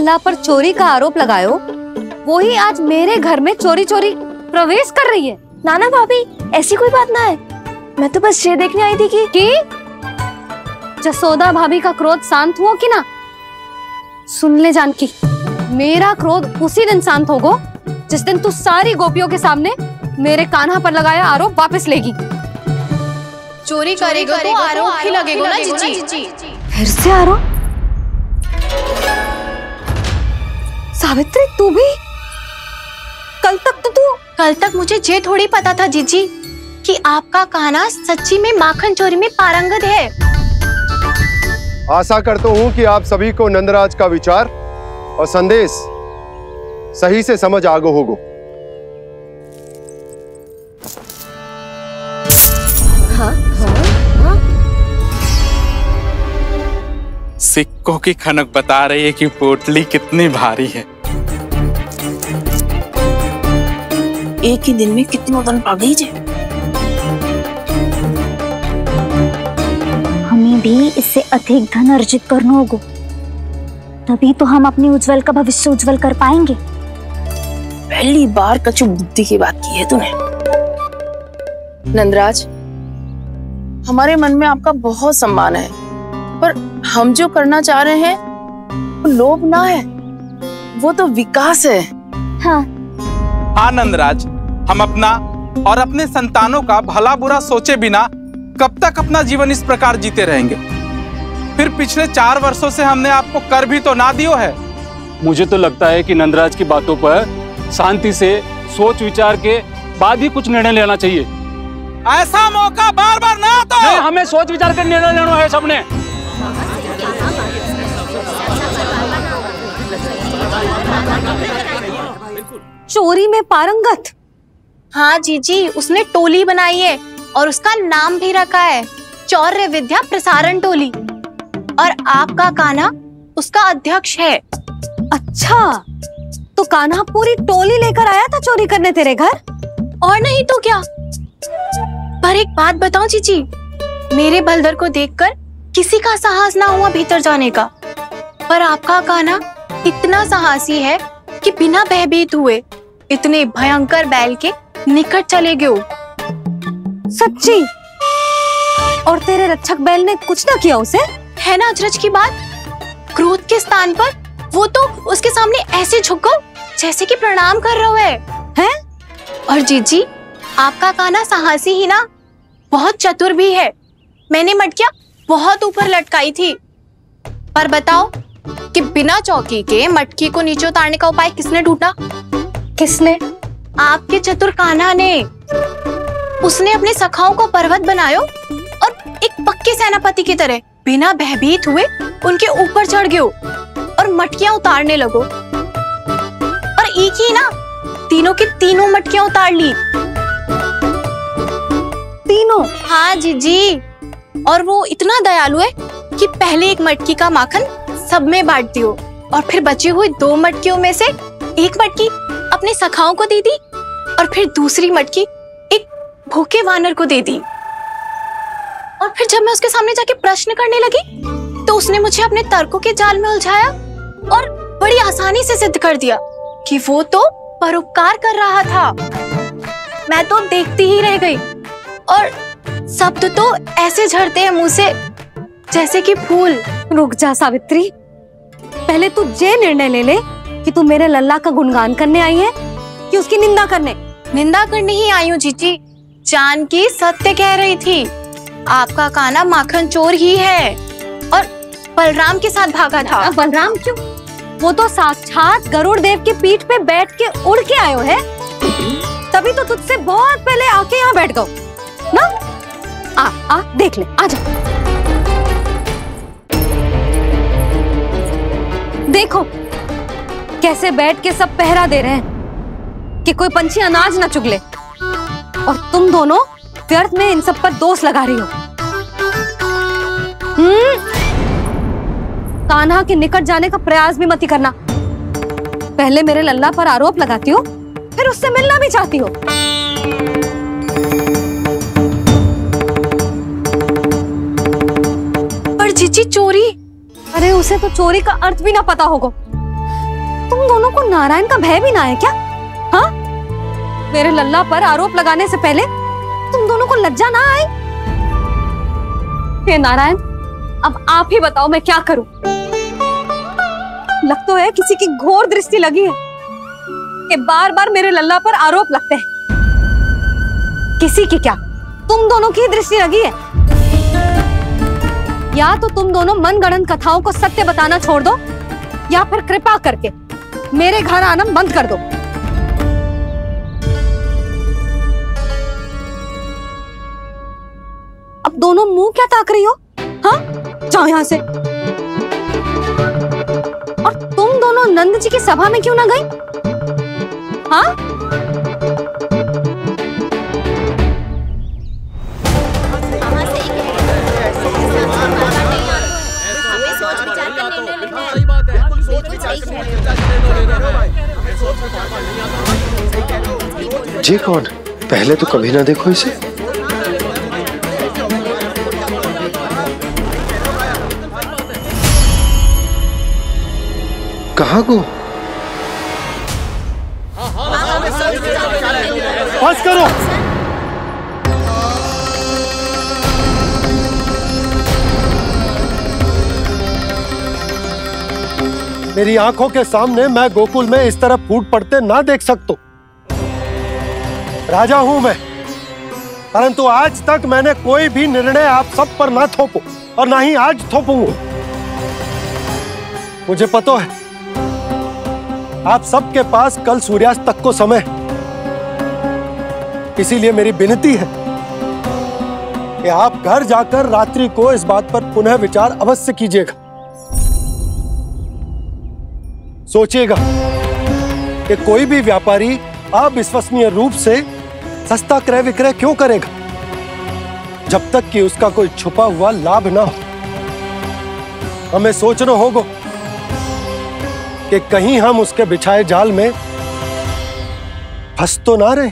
लल्ला पर चोरी का आरोप लगायो वो ही आज मेरे घर में चोरी चोरी प्रवेश कर रही है। नाना भाभी ऐसी कोई बात ना है। मैं तो बस ये देखने आई थी कि कि? जसोदा भाभी का क्रोध शांत हुआ कि ना? सुन ले जानकी मेरा क्रोध उसी दिन शांत होगो जिस दिन तू सारी गोपियों के सामने मेरे कान्हा पर लगाया आरोप वापस लेगी। चोरी करेगा तो आरोप ही लगेगा ना जीजी। फिर से आरोप? सावित्री तू भी? कल तक तो तू कल तक मुझे ये थोड़ी पता था जीजी कि आपका कहना सच्ची में माखन चोरी में पारंगत है। आशा करता हूँ कि आप सभी को नंदराज का विचार और संदेश सही से समझ आगो होगो। हाँ? सिक्कों की खनक बता रही है कि पोटली कितनी भारी है। एक ही दिन में कितनों धन पा गई जे? हमें भी इससे अधिक धन अर्जित करना होगा। तभी तो हम अपने उज्जवल का भविष्य उज्जवल कर पाएँगे। पहली बार कछु बुद्धि की बात की है तूने। नंदराज हमारे मन में आपका बहुत सम्मान है। पर हम जो करना चाह रहे हैं वो लोभ ना है वो तो विकास है। हाँ। हाँ नंदराज हम अपना और अपने संतानों का भला बुरा सोचे बिना कब तक अपना जीवन इस प्रकार जीते रहेंगे? फिर पिछले चार वर्षों से हमने आपको कर भी तो ना दियो है। मुझे तो लगता है कि नंदराज की बातों पर शांति से सोच विचार के बाद ही कुछ निर्णय लेना चाहिए। ऐसा मौका बार बार ना आता नहीं हमें सोच विचार कर निर्णय लेना है सबने। चोरी में पारंगत। हाँ जीजी उसने टोली बनाई है और उसका नाम भी रखा है। चौर्य विद्या प्रसारण टोली। और आपका कान्हा उसका अध्यक्ष है। अच्छा तो कान्हा पूरी टोली लेकर आया था चोरी करने तेरे घर? और नहीं तो क्या? पर एक बात बताओ जीजी मेरे बलदर को देखकर किसी का साहस ना हुआ भीतर जाने का। पर आपका कान्हा इतना साहसी है कि बिना भयभीत हुए इतने भयंकर बैल के निकट चले गए सच्ची? और तेरे रक्षक बैल ने कुछ ना किया उसे? है ना अचरज की बात? क्रोध के स्थान पर वो तो उसके सामने ऐसे झुको जैसे कि प्रणाम कर रहा है। हैं? और जीजी आपका काना साहसी ही ना? बहुत चतुर भी है। मैंने मटकिया बहुत ऊपर लटकाई थी। पर बताओ कि बिना चौकी के मटकी को नीचे उतारने का उपाय किसने ढूंढा? किसने? आपके चतुर कान्हा ने। उसने अपने सखाओं को पर्वत बनायो और एक पक्के सेनापति की तरह बिना भयभीत हुए उनके ऊपर चढ़ गयो और मटकियाँ उतारने लगो। और एक ही ना तीनों की तीनों मटकियाँ उतार ली। तीनों? हाँ जीजी और वो इतना दयालु है कि पहले एक मटकी का माखन सब में बांट दियो और फिर बची हुई दो मटकियों में से एक मटकी अपने सखाओं को दे दी और फिर दूसरी मटकी एक भूखे वानर को दे दी। और फिर जब मैं उसके सामने जाके प्रश्न करने लगी तो उसने मुझे अपने तर्कों के जाल में उलझाया और बड़ी आसानी से सिद्ध कर दिया कि वो तो परोपकार कर रहा था। मैं तो देखती ही रह गई और शब्द तो ऐसे झड़ते हैं मुँह से जैसे कि फूल। रुक जा सावित्री। पहले तू ये निर्णय ले ले कि तू मेरे लल्ला का गुणगान करने आई है कि उसकी निंदा करने। निंदा करने ही आई हूँ जीजी। जान की सत्य कह रही थी आपका काना माखन चोर ही है। और बलराम के साथ भागा था। बलराम क्यों? वो तो साक्षात गरुड़ देव की पीठ पे बैठ के उड़ के आयो है। तभी तो तुझसे बहुत पहले आके यहाँ बैठ गओ ना? आ आ, देख ले, आ जा। देखो, कैसे बैठ के सब पहरा दे रहे हैं कि कोई पंछी अनाज ना चुगले और तुम दोनों व्यर्थ में इन सब पर दोष लगा रही हो। हम्म? कान्हा के निकट जाने का प्रयास भी मत ही करना। पहले मेरे लल्ला पर आरोप लगाती हो, फिर उससे मिलना भी चाहती हो। चोरी? अरे, उसे तो चोरी का अर्थ भी ना पता होगा। तुम दोनों को नारायण का भय भी ना है क्या? हाँ? मेरे लल्ला पर आरोप लगाने से पहले तुम दोनों को लज्जा ना आई? हे नारायण, अब आप ही बताओ मैं क्या करूँ? लग तो है किसी की घोर दृष्टि लगी है कि बार बार मेरे लल्ला पर आरोप लगते हैं। किसी की क्या? तुम दोनों की दृष्टि लगी है। या तो तुम दोनों मनगढ़ंत कथाओं को सत्य बताना छोड़ दो, या फिर कृपा करके मेरे घर आना बंद कर दो। अब दोनों मुँह क्या ताक रही हो? हाँ? जाओ यहाँ से। और तुम दोनों नंद जी की सभा में क्यों ना गई? हाँ? जी कौन? पहले तो कभी ना देखो इसे। कहा को? बस करो। मेरी आँखों के सामने मैं गोकुल में इस तरह फूट पड़ते ना देख सकता। राजा हूँ मैं। परंतु आज तक मैंने कोई भी निर्णय आप सब पर ना थोपो और ना ही आज थोपूँगा। मुझे पता है, आप सबके पास कल सूर्यास्त तक को समय इसीलिए मेरी विनती है कि आप घर जाकर रात्रि को इस बात पर पुनः विचार अवश्य कीजिएगा। सोचिएगा कि कोई भी व्यापारी अविश्वसनीय रूप से सस्ता क्रय विक्रय क्यों करेगा, जब तक कि उसका कोई छुपा हुआ लाभ ना हो। हमें सोचना होगा कि कहीं हम उसके बिछाए जाल में फंस तो ना रहे।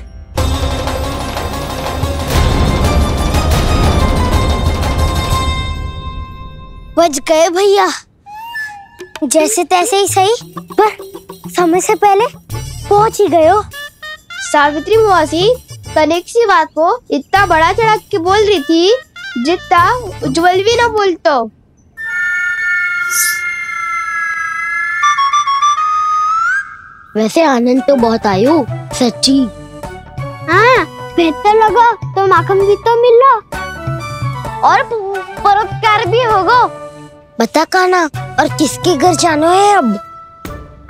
बच गए भैया। जैसे तैसे ही सही। पर समय से पहले पहुँच ही गए हो। सावित्री मौसी कनेक सी बात को इतना बड़ा चढ़ा के बोल रही थी जितना उज्जवल भी ना बोलतो वैसे आनंद तो बहुत आयो सच्ची। हाँ बेहतर लगा तो माखन भी तो मिलो। और परोपकार भी होगा। बता काना और किसके घर जाना है अब?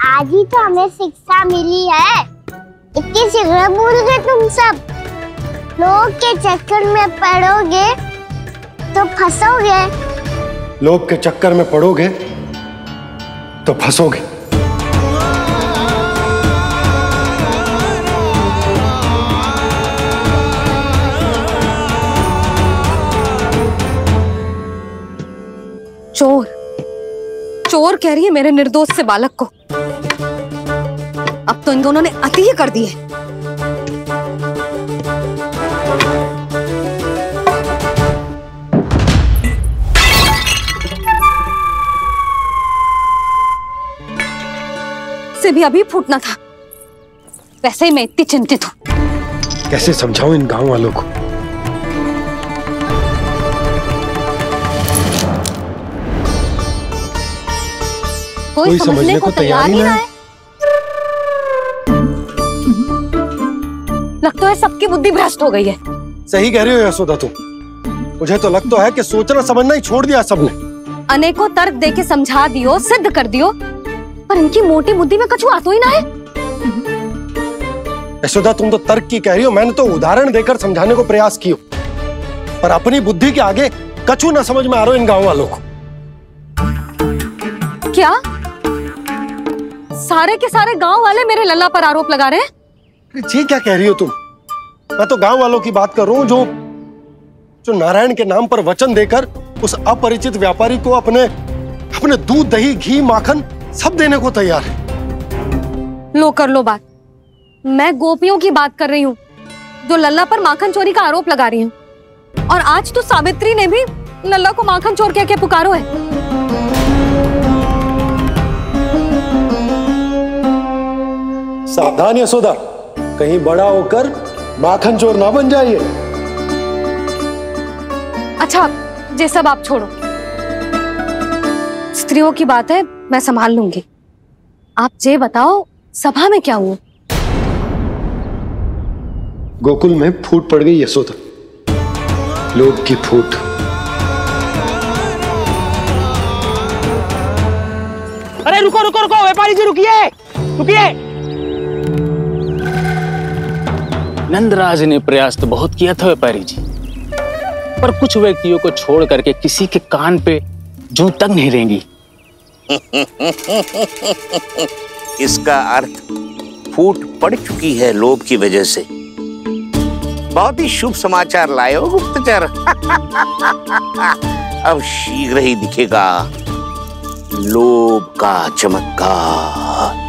आज ही तो हमें शिक्षा मिली है। इतनी शीघ्र भूल गए तुम सब। लोग के चक्कर में पड़ोगे तो फंसोगे। लोग के चक्कर में पड़ोगे तो फंसोगे। चोर। चोर कह रही है मेरे निर्दोष से बालक को। अब तो इन दोनों ने अति ही कर दी है से भी अभी फूटना था। वैसे ही मैं इतनी चिंतित हूँ। कैसे समझाऊं इन गाँव वालों को? कोई, कोई समझने, समझने को तैयार ही ना है। लगता है सबकी बुद्धि भ्रष्ट हो गई है। सही कह रही हो यशोदा तुम मुझे तो लगता है कि सोचना समझना ही छोड़ दिया सबने। अनेकों तर्क देके समझा दियो सिद्ध कर दियो पर इनकी मोटी बुद्धि में कछु आतो ही ना है। यशोदा तुम तो तर्क की कह रही हो मैंने तो उदाहरण देकर समझाने को प्रयास किया पर अपनी बुद्धि के आगे कछु ना समझ में आ रहा इन गाँव वालों को। क्या? सारे के सारे गाँव वाले मेरे लल्ला पर आरोप लगा रहे हैं। जी क्या कह रही हो तुम? मैं तो गाँव वालों की बात कर रहा हूँ जो जो नारायण के नाम पर वचन देकर उस अपरिचित व्यापारी को अपने अपने दूध दही घी माखन सब देने को तैयार है। लो कर लो बात। मैं गोपियों की बात कर रही हूँ जो लल्ला पर माखन चोरी का आरोप लगा रही हूँ। और आज तो सावित्री ने भी लल्ला को माखन चोर कह के पुकारो है। सावधान यशोदा कहीं बड़ा होकर माखन चोर ना बन जाइए। अच्छा ये सब आप छोड़ो। स्त्रियों की बात है मैं संभाल लूँगी। आप ये बताओ सभा में क्या हुआ? गोकुल में फूट पड़ गई यशोदा लोग की फूट। अरे रुको रुको रुको व्यापारी जी रुकिए। रुकिए। नंदराज ने प्रयास तो बहुत किया था व्यापारी जी, पर कुछ व्यक्तियों को छोड़ करके किसी के कान पे जू तक नहीं रहेंगी। इसका अर्थ, फूट पड़ चुकी है लोभ की वजह से। बहुत ही शुभ समाचार लाए हो, गुप्तचर। अब शीघ्र ही दिखेगा लोभ का चमत्कार।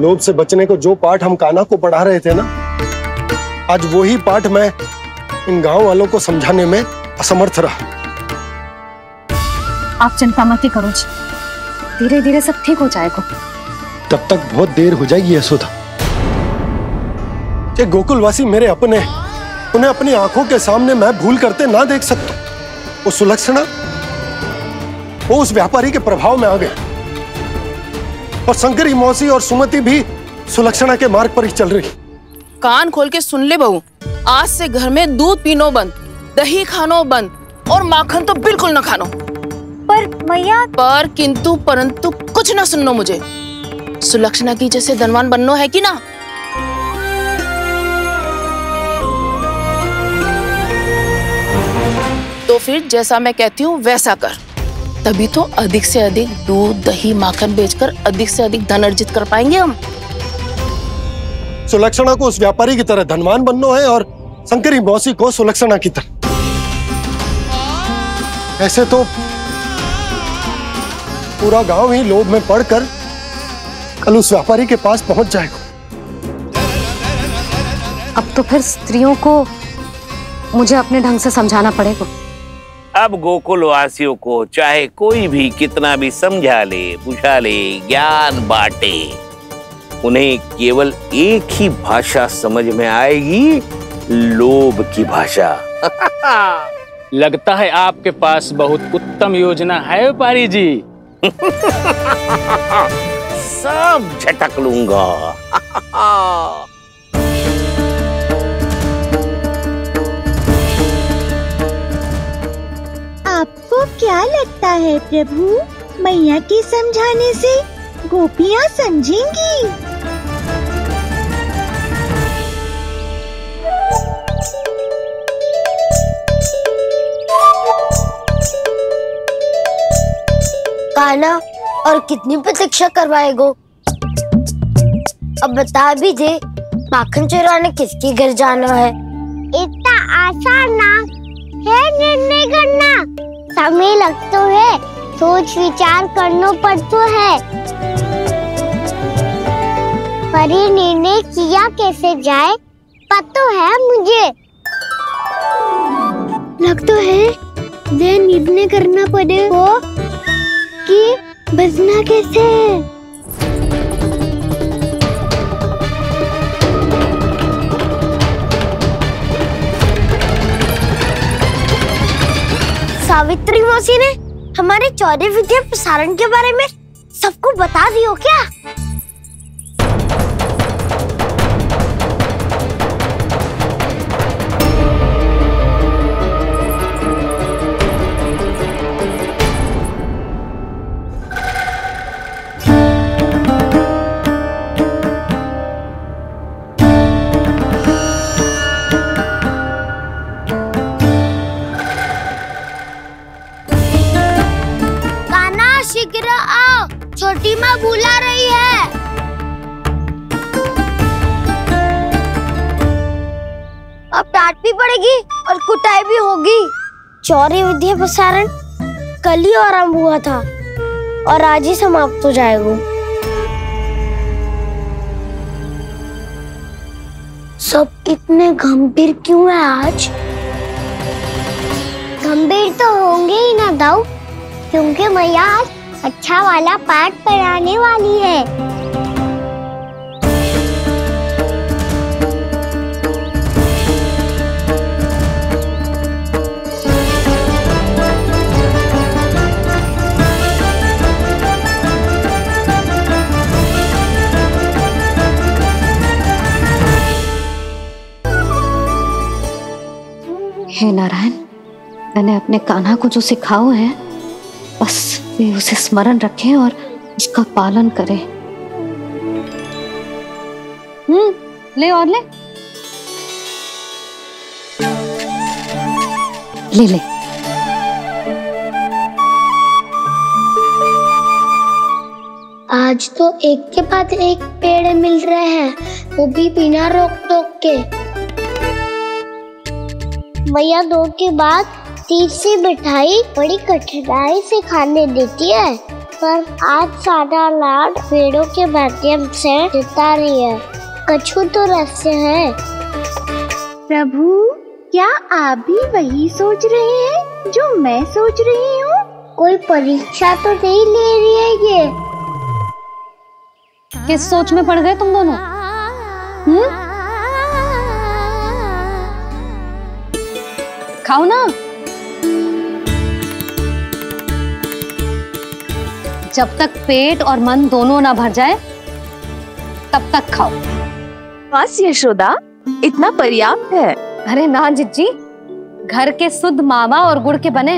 लोभ से बचने को जो पाठ हम काना को पढ़ा रहे थे ना आज वही पाठ मैं इन गाँव वालों को समझाने में असमर्थ रहा। आप चिंता मत करो जी। धीरे धीरे सब ठीक हो जाएगा। तब तक बहुत देर हो जाएगी यशोदा। ये गोकुलवासी मेरे अपने उन्हें अपनी आँखों के सामने मैं भूल करते ना देख सकता वो सुलक्षणा वो उस व्यापारी के प्रभाव में आ गए। और शंकरी मौसी और सुमति भी सुलक्षणा के मार्ग पर ही चल रही। कान खोल के सुन ले बहू। आज से घर में दूध पीनो बंद दही खानो बंद और माखन तो बिल्कुल न खानो। पर मैया पर किंतु परंतु कुछ ना सुननो मुझे। सुलक्षणा की जैसे धनवान बननो है कि ना? तो फिर जैसा मैं कहती हूँ वैसा कर। तभी तो अधिक से अधिक दूध दही माखन बेचकर अधिक से अधिक धन अर्जित कर पाएँगे हम। सुलक्षणा को उस व्यापारी की तरह धनवान बनना है और शंकरी मौसी को सुलक्षणा की तरह। ऐसे तो पूरा गाँव ही लोभ में पड़कर कल उस व्यापारी के पास पहुँच जाएगा। अब तो फिर स्त्रियों को मुझे अपने ढंग से समझाना पड़ेगा। अब गोकुल वासियों को चाहे कोई भी कितना भी समझा ले बुझा ले ज्ञान बांटे। उन्हें केवल एक ही भाषा समझ में आएगी लोभ की भाषा। लगता है आपके पास बहुत उत्तम योजना है व्यापारी जी। सब झटक लूँगा। आपको क्या लगता है प्रभु? मैया के समझाने से गोपियाँ समझेंगी। काना और कितनी प्रतीक्षा करवाएगो? अब बता भी दे माखन चुराने किसके घर जाना है? इतना आसान ना? है निर्णय करना। समय लगता है, सोच विचार करना पड़ता है। पर निर्णय किया कैसे जाए, पता है मुझे। लगता है ये निर्णय करना पड़े पड़ेगा कि बजना कैसे है। सावित्री मौसी ने हमारे चौदह विद्या प्रसारण के बारे में सबको बता दियो क्या? छोटी माँ बुला रही है। अब डांट भी पड़ेगी और कुटाई भी होगी। चौरी विद्या प्रसारण, कल ही आरंभ हुआ था और आज ही समाप्त हो जाएगा। सब इतने गंभीर क्यों है आज? गंभीर तो होंगे ही ना दाऊ, क्योंकि मैया आज अच्छा वाला पाठ पढ़ाने वाली है। हे नारायण, मैंने अपने कान्हा को जो सिखाओ है, बस। वे उसे स्मरण रखें और उसका पालन करें। हम्म ले और ले। ले ले। आज तो एक के बाद एक पेड़ मिल रहे हैं, वो भी बिना रोक टोक के। मैया, दो के बाद तीसरी मिठाई बड़ी कठिनाई से खाने देती है पर आज सादा लाड पेड़ों के माध्यम से जिता रही है। कछु तो रहस्य है। प्रभु क्या आप भी वही सोच रहे हैं जो मैं सोच रही हूँ? कोई परीक्षा तो नहीं ले रही है ये। किस सोच में पड़ गए तुम दोनों? हम्म? खाओ ना। जब तक पेट और मन दोनों ना भर जाए तब तक खाओ। बस यशोदा इतना पर्याप्त है। अरे ना जिज्जी। घर के शुद्ध मावा और गुड़ के बने।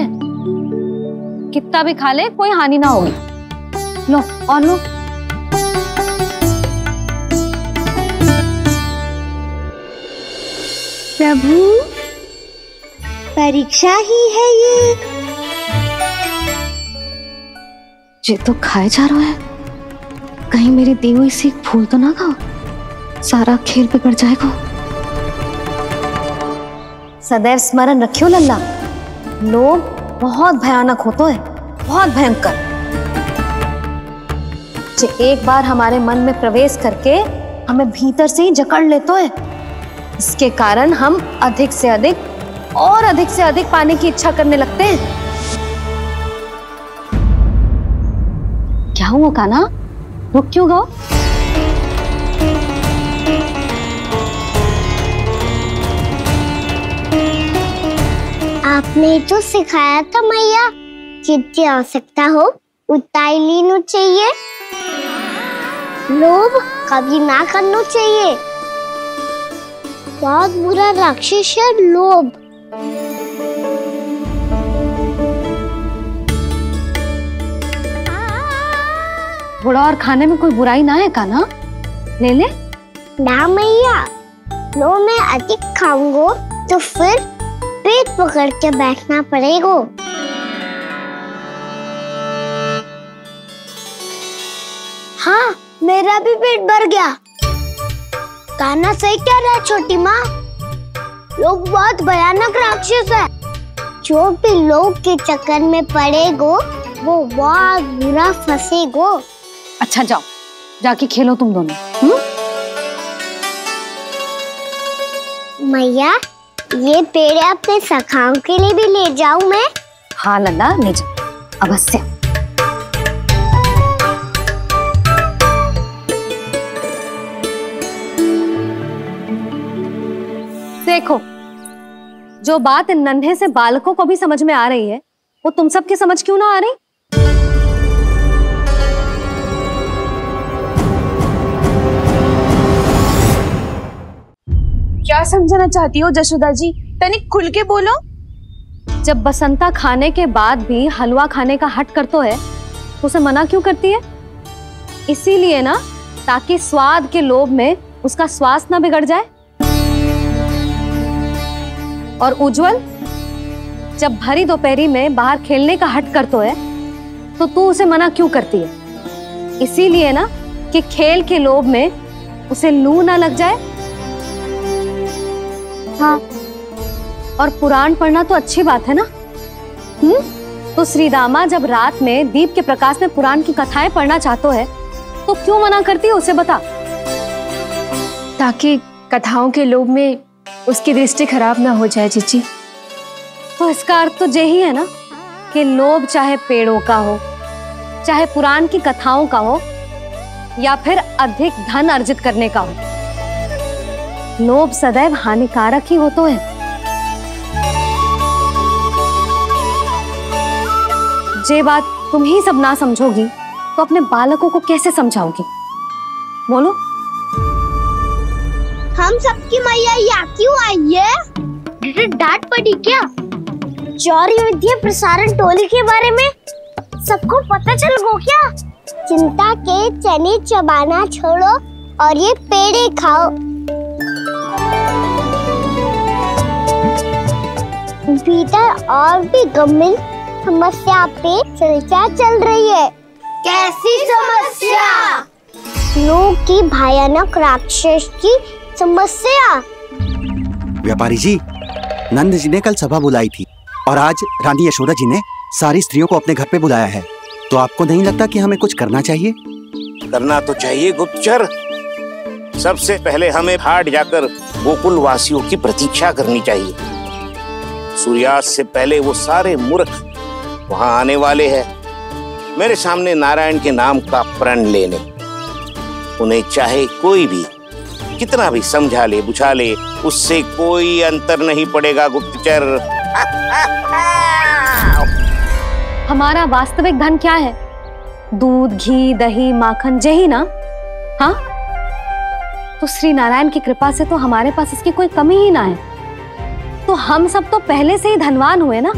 कितना भी खा ले कोई हानि ना होगी। लो और लो। प्रभु परीक्षा ही है ये। ये तो खाए जा रहा है। कहीं मेरी दी हुई सीख फूल तो ना खाओ? सारा खेल बिगड़ जाएगा। सदैव स्मरण रखियो लल्ला। लोभ बहुत भयानक होता है, बहुत भयंकर। जे एक बार हमारे मन में प्रवेश करके हमें भीतर से ही जकड़ लेते है। इसके कारण हम अधिक से अधिक और अधिक से अधिक पाने की इच्छा करने लगते हैं। क्या हुआ काना रुक क्यों गो? आपने तो सिखाया था मैया, जितनी आवश्यकता हो उतना ही लेना चाहिए। लोभ कभी ना करना चाहिए। बहुत बुरा राक्षस है लोभ। थोड़ा और खाने में कोई बुराई ना है कान्हा ले ले। ना मैया लो मैं अधिक खाऊँगा तो फिर पेट पकड़ के बैठना पड़ेगा। हाँ मेरा भी पेट भर गया। काना सही कह रहा है छोटी माँ? लोग बहुत भयानक राक्षस है। जो भी लोग के चक्कर में पड़ेगो वो बहुत बुरा फंसेगो। अच्छा जाओ। जाके खेलो तुम दोनों। मैया ये पेड़ अपने सखाओं के लिए भी ले जाऊँ मैं? हाँ लल्ला ले जाओ। अवश्य। देखो जो बात नन्हे से बालकों को भी समझ में आ रही है वो तुम सबकी समझ क्यों ना आ रही? क्या समझाना चाहती हो जशोदा जी? तनिक खुल के बोलो। जब बसंता खाने के बाद भी हलवा खाने का हट कर तो है तो उसे मना क्यों करती है? इसीलिए ना, ताकि स्वाद के लोभ में उसका स्वास्थ्य ना बिगड़ जाए। और उज्जवल, जब भरी दोपहरी में बाहर खेलने का हट कर तो है तो तू उसे मना क्यों करती है? इसीलिए ना, कि खेल के लोभ में उसे लू ना लग जाए। हाँ। और पुराण पढ़ना तो अच्छी बात है ना? हम्म? तो श्रीदामा जब रात में दीप के प्रकाश में पुराण की कथाएँ पढ़ना चाहते है तो क्यों मना करती है उसे बता? ताकि कथाओं के लोभ में उसकी दृष्टि खराब ना हो जाए चीची तो इसका अर्थ तो यही है ना कि लोभ चाहे पेड़ों का हो चाहे पुराण की कथाओं का हो या फिर अधिक धन अर्जित करने का हो। लोभ सदैव हानिकारक ही होते हैं। जे बात तुम ही सब ना समझोगी तो अपने बालकों को कैसे समझाओगी? बोलो। हम सबकी मैया यहाँ क्यों आई है? डांट पड़ी क्या? चौरी विद्या प्रसारण टोली के बारे में सबको पता चल गो क्या? चिंता के चने चबाना छोड़ो और ये पेड़े खाओ। भीतर और भी गंभीर समस्या पे चर्चा चल रही है। कैसी समस्या? लोग की भयानक राक्षस की समस्या। व्यापारी जी नंद जी ने कल सभा बुलाई थी और आज रानी यशोदा जी ने सारी स्त्रियों को अपने घर पे बुलाया है। तो आपको नहीं लगता कि हमें कुछ करना चाहिए? करना तो चाहिए गुप्तचर। सबसे पहले हमें हाट जाकर गोकुल वासियों की प्रतीक्षा करनी चाहिए। सूर्यास्त से पहले वो सारे मूर्ख वहाँ आने वाले हैं। मेरे सामने नारायण के नाम का प्रण लेने। उन्हें चाहे कोई भी, कितना भी समझा ले, बुझा ले, उससे कोई अंतर नहीं पड़ेगा, गुप्तचर। हमारा वास्तविक धन क्या है? दूध, घी, दही, माखन यही ना? हाँ? तो श्री नारायण की कृपा से तो हमारे पास इसकी कोई कमी ही ना है। तो हम सब तो पहले से ही धनवान हुए ना?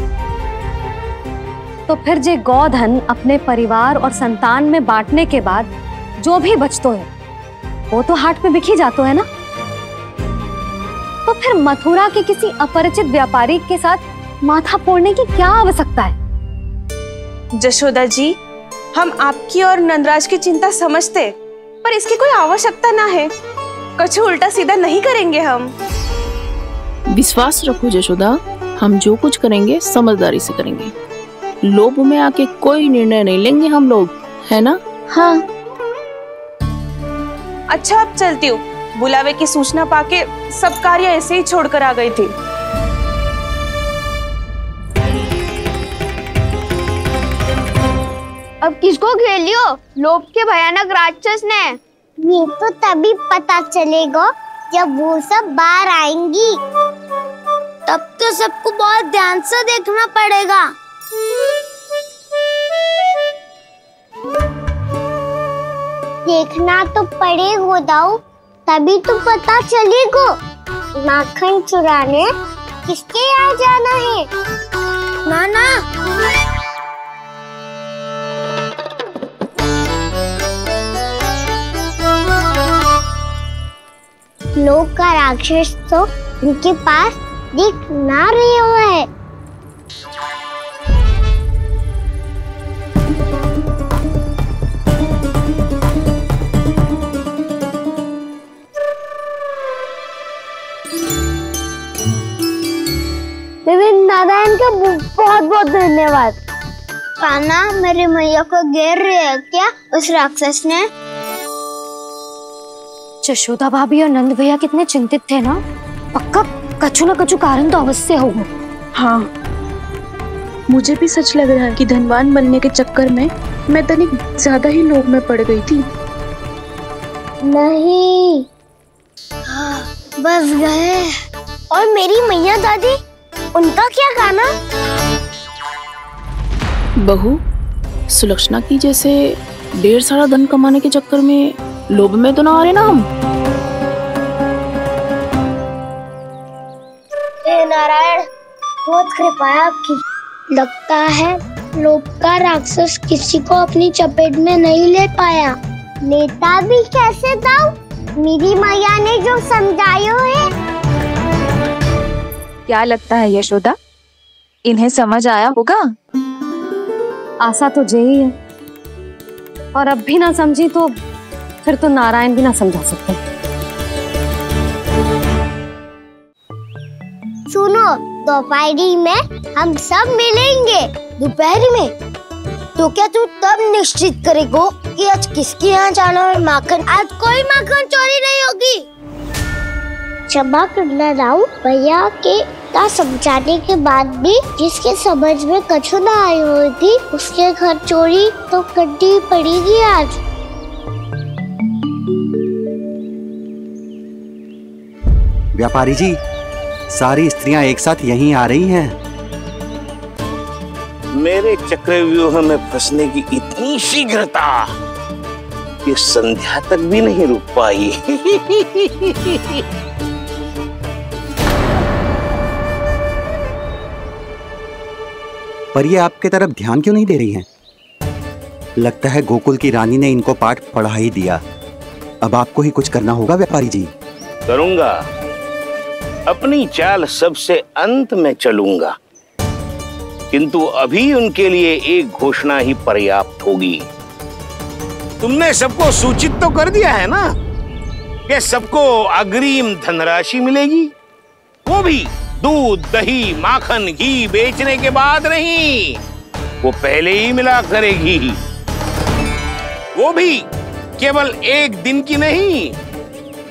तो फिर जे गौधन अपने परिवार और संतान में बांटने के बाद जो भी बचतो है, वो तो हाट पे बिखी जातो है ना? तो फिर मथुरा के किसी अपरिचित व्यापारी के साथ माथा फोड़ने की क्या आवश्यकता है? जशोदा जी, हम आपकी और नंदराज की चिंता समझते, पर इसकी कोई आवश्यकता ना है। कुछ उल्टा सीधा नहीं करेंगे हम। विश्वास रखो जशोदा हम जो कुछ करेंगे समझदारी से करेंगे। लोभ में आके कोई निर्णय नहीं लेंगे हम लोग है ना? हाँ। अच्छा अब चलती हूँ। बुलावे की सूचना पाके सब कार्य ऐसे ही छोड़कर आ गई थी। अब किसको घेर लियो? लोभ के भयानक राक्षस ने। ये तो तभी पता चलेगा जब वो सब बाहर आएँगी। तब तो सबको बहुत ध्यान से देखना पड़ेगा। देखना तो पड़ेगा दाऊ तभी तो पता चलेगा। माखन चुराने किसके यहाँ जाना है? नाना लोग का राक्षस तो उनके पास दिख ना रहे हुआ है नारायण का बहुत बहुत धन्यवाद। काना मेरी मैया को घेर रहे है क्या? उस राक्षस ने? यशोदा भाभी और नंद भैया कितने चिंतित थे ना? पक्का कछु ना कछु कारण तो अवश्य होगा। हाँ। मुझे भी सच लग रहा है कि धनवान बनने के चक्कर में मैं तनिक ज़्यादा ही लोभ में पड़ गई थी। नहीं। बस गए। और मेरी मैया दादी उनका क्या गाना? बहू सुलक्षणा की जैसे ढेर सारा धन कमाने के चक्कर में लोभ में तो ना आ रहे ना हम। नारायण बहुत कृपा है आपकी। लगता है लोभ का राक्षस किसी को अपनी चपेट में नहीं ले पाया। लेता भी कैसे दाऊ? मेरी मैया ने जो समझायो है। क्या लगता है यशोदा इन्हें समझ आया होगा? आशा तो यही है। और अब भी ना समझी तो फिर तो नारायण भी ना समझा सकते। सुनो दोपहरी में हम सब मिलेंगे। दोपहर में? तो क्या तू तब निश्चित करेगो कि आज किसके यहाँ जाना है माखन? आज कोई माखन चोरी नहीं होगी। क्षमा करना राव भैया के का समझाने के बाद भी जिसके समझ में कछु ना आई हुई थी उसके घर चोरी तो करनी पड़ेगी आज। व्यापारी जी सारी स्त्रियाँ एक साथ यहीं आ रही हैं। मेरे चक्रव्यूह में फंसने की इतनी शीघ्रता कि संध्या तक भी नहीं रुक पाई। पर ये आपके तरफ़ ध्यान क्यों नहीं दे रही हैं? लगता है गोकुल की रानी ने इनको पाठ पढ़ा ही दिया। अब आपको ही कुछ करना होगा व्यापारी जी। करूँगा। अपनी चाल सबसे अंत में चलूँगा। किंतु अभी उनके लिए एक घोषणा ही पर्याप्त होगी। तुमने सबको सूचित तो कर दिया है ना कि सबको अग्रिम धनराशि मिलेगी? वो भी दूध, दही, माखन, घी बेचने के बाद नहीं। वो पहले ही मिला करेगी। वो भी केवल एक दिन की नहीं,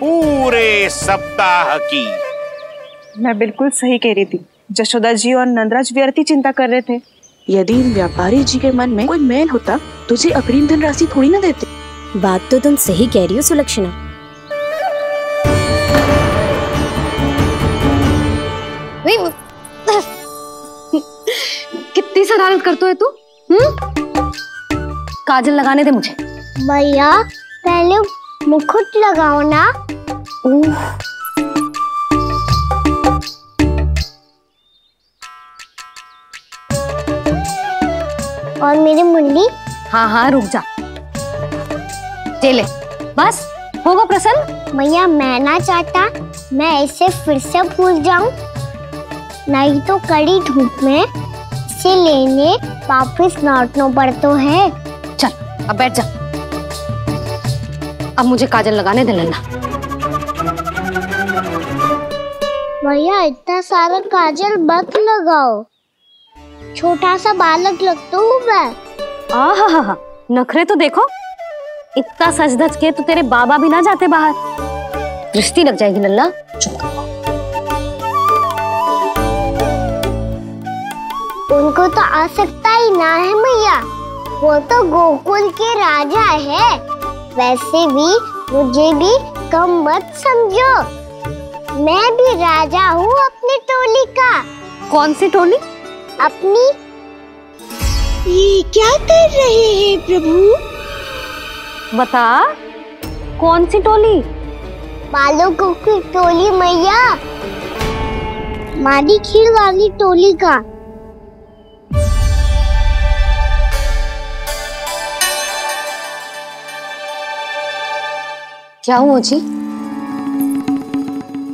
पूरे सप्ताह की। मैं बिल्कुल सही कह रही थी। जशोदा जी और नंदराज व्यर्थ ही चिंता कर रहे थे। यदि इन व्यापारी जी के मन में कोई मैल होता तुझे अग्रिम धनराशि थोड़ी ना देते। बात तो तुम सही कह रही हो सुलक्षणा। कितनी शरारत करते है तू हम्म? काजल लगाने दे मुझे। भैया पहले मुकुट लगाओ ना। और मेरी मुन्नी। हाँ हाँ रुक जा। ले ले। बस होगा प्रसन्न? भैया मैं ना चाहता मैं ऐसे फिर से भूल जाऊँ। नहीं तो कड़ी धूप में इसे लेने वापस लौटना पड़ता है। चल अब बैठ जा। अब मुझे काजल लगाने दे लेना। भैया इतना सारा काजल मत लगाओ। छोटा सा बालक लगता हूँ मैं। आहा हा हा नखरे तो देखो। इतना सज धज के तो तेरे बाबा भी ना जाते बाहर। दृष्टि लग जाएगी लल्ला उनको तो आ सकता ही ना है भैया वो तो गोकुल के राजा है। वैसे भी मुझे भी कम मत समझो। मैं भी राजा हूँ अपनी टोली का। कौन सी टोली? अपनी? ये क्या कर रहे हैं प्रभु? बता कौन सी टोली? बालकों की टोली मैया। मारी खीर वाली टोली का। क्या हुआ जी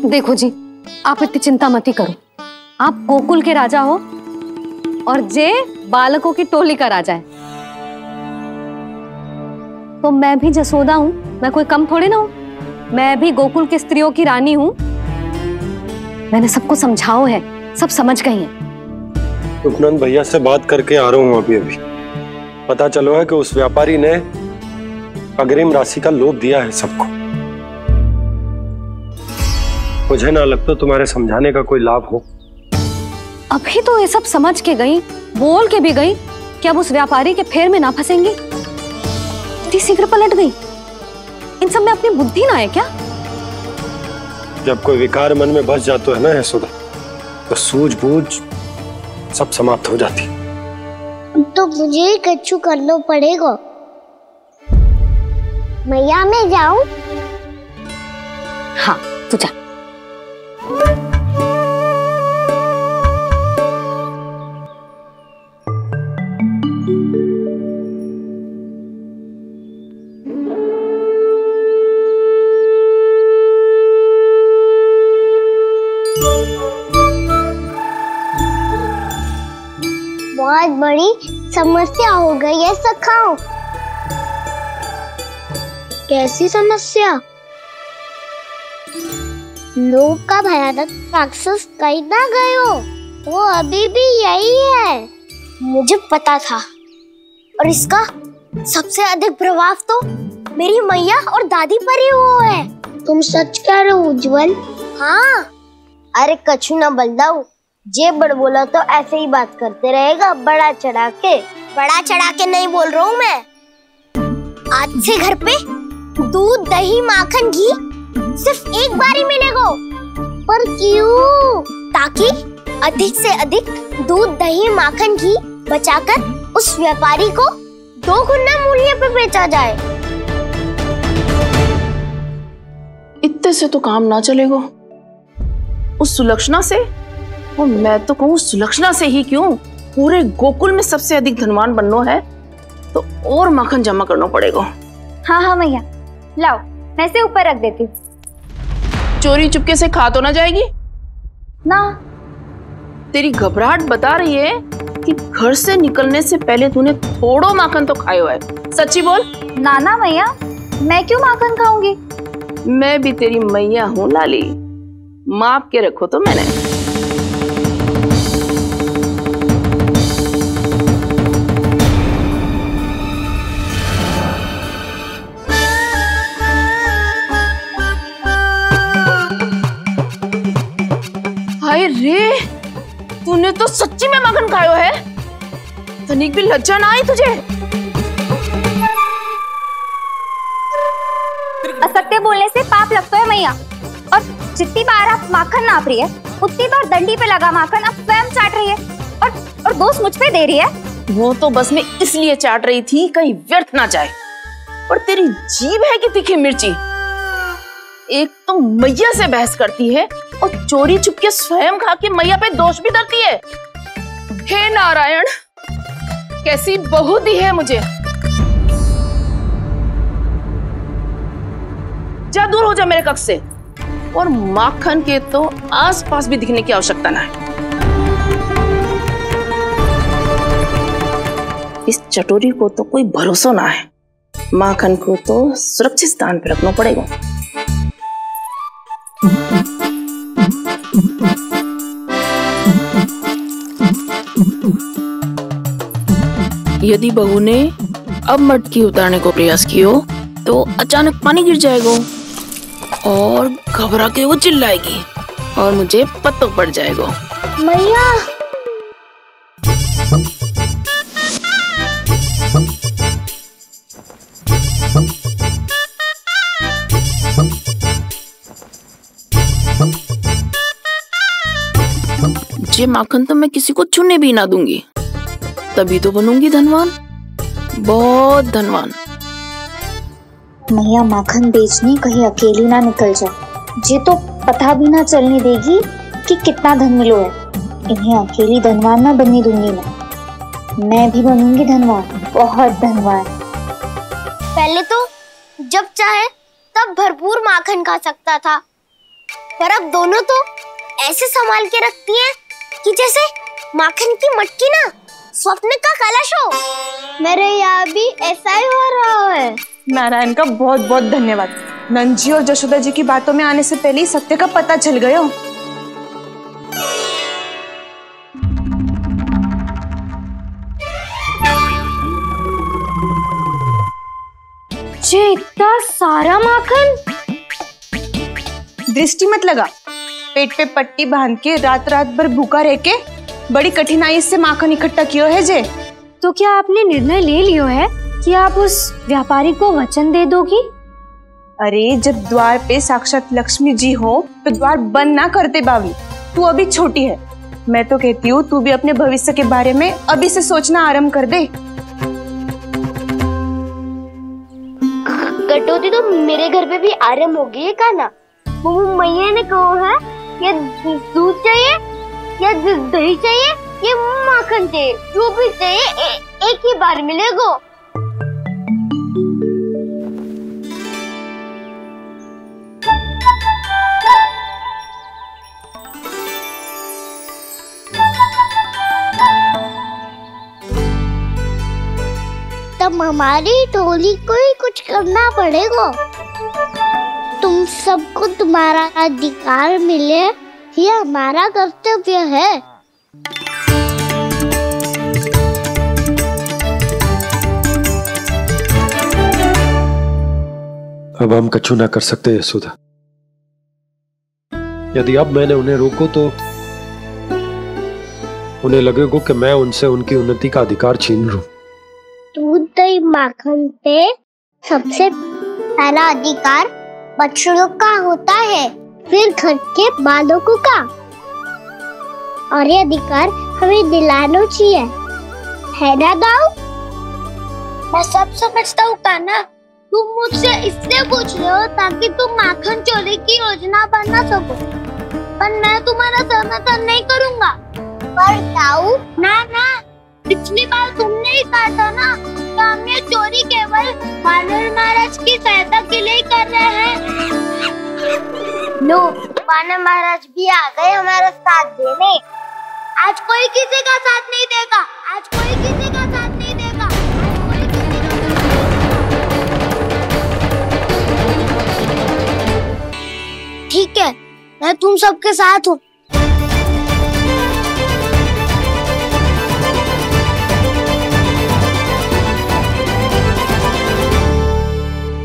देखो जी आप इतनी चिंता मत ही करो। आप गोकुल के राजा हो और जे बालकों की टोली का राजा है। तो मैं भी जसोदा हूँ, मैं कोई कम थोड़े ना हूँ। मैं भी गोकुल की स्त्रियों की रानी हूँ। मैंने सबको समझाओ है, सब समझ गई है। उपनंद भैया से बात करके आ रहा हूँ अभी अभी। पता चलो है कि उस व्यापारी ने अग्रिम राशि का लोभ दिया है सबको। मुझे ना लगता तुम्हारे समझाने का कोई लाभ हो। अभी तो ये सब समझ के गई बोल के भी गई कि अब उस व्यापारी के फेर में ना फंसेंगी। इतनी शीघ्र पलट गई। इन सब में अपनी बुद्धि ना है क्या? जब कोई विकार मन में बस जातो है ना यशोदा तो सूझबूझ सब समाप्त हो जाती। तो मुझे ही कच्चू करना पड़ेगा। मैया मैं जाऊँ? हाँ तू जा। बड़ी समस्या हो गई है सखाओ। कैसी समस्या? लोग का भयानक राक्षस कहीं ना गए हो वो अभी भी यही है। मुझे पता था। और इसका सबसे अधिक प्रभाव तो मेरी मैया और दादी पर ही हुआ है। तुम सच कह रहे हो उज्जवल? हाँ। अरे कछु ना बलदाऊ जे बड़ बोला तो ऐसे ही बात करते रहेगा बड़ा चढ़ा के बड़ा चढ़ा के नहीं बोल रहा हूँ मैं। आज से घर पे दूध दही माखन घी सिर्फ़ एक बार ही मिलेगा। पर क्यों? ताकि अधिक से अधिक दूध दही माखन घी बचाकर उस व्यापारी को दो गुना मूल्य पे बेचा जाए। इतने से तो काम ना चलेगा। उस सुलक्षणा से और मैं तो कहूँ सुलक्षणा से ही क्यों? पूरे गोकुल में सबसे अधिक धनवान बनना है तो और माखन जमा करना पड़ेगा। हाँ हाँ मैया लाओ मैं इसे ऊपर रख देती हूँ। चोरी चुपके से खा तो ना जाएगी? ना। तेरी घबराहट बता रही है कि घर से निकलने से पहले तूने थोड़ो माखन तो खायो है। सच्ची बोल। ना ना मैया मैं क्यों माखन खाऊँगी? मैं भी तेरी मैया हूँ लाली। माप के रखो तो मैंने। हाय रे तूने तो सच्ची में मगन खायो है। तनिक भी लज्जा ना आई तुझे। असत्य बोलने से पाप लगता है मैया। और जितनी बार आप माखन नाप रही है उतनी बार दंडी पे लगा माखन आप स्वयं चाट रही है। और और दोस्त मुझ पे दे रही है। वो तो बस मैं इसलिए चाट रही थी कहीं व्यर्थ ना जाए। और तेरी जीभ है कि तीखी मिर्ची? एक तो मैया से बहस करती है और चोरी चुपके स्वयं खा के मैया पे दोष भी धरती है? हे नारायण, कैसी बहू दी है मुझे। जा दूर हो जा मेरे कक्ष से। और माखन के तो आसपास भी दिखने की आवश्यकता ना है। इस चटोरी को तो कोई भरोसा ना है। माखन को तो सुरक्षित स्थान पर रखना पड़ेगा। यदि बहू ने अब मटकी उतारने को प्रयास कियो तो अचानक पानी गिर जाएगा और घबरा के वो चिल्लाएगी और मुझे पत्तो पड़ जाएगा। मैया। जे माखन तो मैं किसी को छूने भी ना दूँगी। तभी तो बनूँगी धनवान। बहुत धनवान। मैया माखन बेचने कहीं अकेली ना निकल जाए। जे तो पता भी ना चलने देगी कि कितना धन मिलो है। इन्हें अकेली धनवान ना बनने दूँगी मैं। मैं भी बनूँगी धनवान बहुत धनवान। पहले तो जब चाहे तब भरपूर माखन खा सकता था। पर अब दोनों तो ऐसे संभाल के रखती हैं कि जैसे माखन की मटकी ना स्वप्न का कलश हो। मेरे यहाँ भी ऐसा ही हो रहा है। नारायण का बहुत बहुत धन्यवाद। नंजी और जशोदा जी की बातों में आने से पहले ही सत्य का पता चल गया। इतना सारा माखन। दृष्टि मत लगा। पेट पे पट्टी बाँध के रात रात भर भूखा रह के बड़ी कठिनाई से माखन इकट्ठा किया है जे। तो क्या आपने निर्णय ले लियो है कि आप उस व्यापारी को वचन दे दोगी? अरे जब द्वार पे साक्षात लक्ष्मी जी हो तो द्वार बंद ना करते बावी। तू अभी छोटी है। मैं तो कहती हूँ तू भी अपने भविष्य के बारे में अभी से सोचना आरंभ कर दे। कटौती तो मेरे घर पे भी आरंभ होगी है खाना वो मैया ने कहा है ये दूध चाहिए? या दही चाहिए ये माखन चाहिए। जो भी चाहिए ए, एक ही बार मिलेगा हमारी टोली को ही कुछ करना पड़ेगा। तुम सबको तुम्हारा अधिकार मिले। ये हमारा कर्तव्य है। अब हम कछु ना कर सकते यशोदा। यदि अब मैंने उन्हें रोको तो उन्हें लगेगा कि मैं उनसे उनकी उन्नति का अधिकार छीन लूँ। दूध दही माखन पे सबसे पहला अधिकार बच्चों का होता है। फिर घर के बालकों का और ये अधिकार हमें दिलाना चाहिए। है ना दाऊ? मैं सब समझता हूँ काना तुम मुझसे इसलिए पूछ रहे हो ताकि तुम माखन चोरी की योजना बना सको। पर मैं तुम्हारा समर्थन नहीं करूँगा। पर दाऊ? ना ना। पिछली बार तुमने ही कहा था ना कि हम ये चोरी केवल वानर महाराज की सहायता के लिए कर रहे हैं। लो वानर महाराज भी आ गए हमारा साथ देने। आज कोई किसी का साथ नहीं देगा। आज कोई किसी का साथ नहीं देगा। ठीक है, मैं तुम सबके साथ हूँ।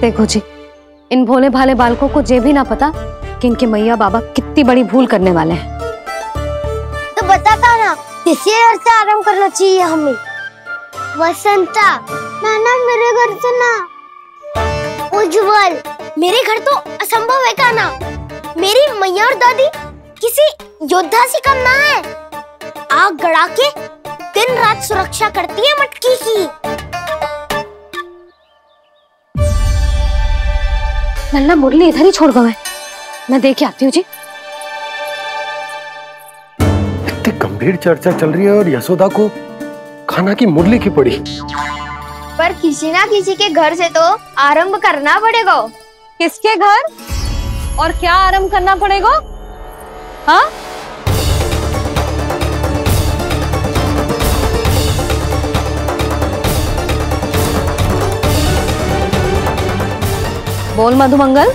देखो जी, इन भोले भाले बालकों को जे भी ना पता कि इनके मैया बाबा कितनी बड़ी भूल करने वाले हैं। तो बताता ना किसी घर से आरंभ करना चाहिए हमें। वसंता नाना मेरे घर से ना। उज्जवल मेरे घर तो असंभव है काना। मेरी मैया और दादी किसी योद्धा से कम ना है। आग गड़ा के दिन रात सुरक्षा करती है मटकी की। नन्ना मुरली इधर ही छोड़ गए। मैं देख के आती हूँ जी। इतनी गंभीर चर्चा चल रही है और यशोदा को खाना की मुरली की पड़ी। पर किसी ना किसी के घर से तो आरंभ करना पड़ेगा। किसके घर? और क्या आरंभ करना पड़ेगा? हाँ? बोल मधुमंगल।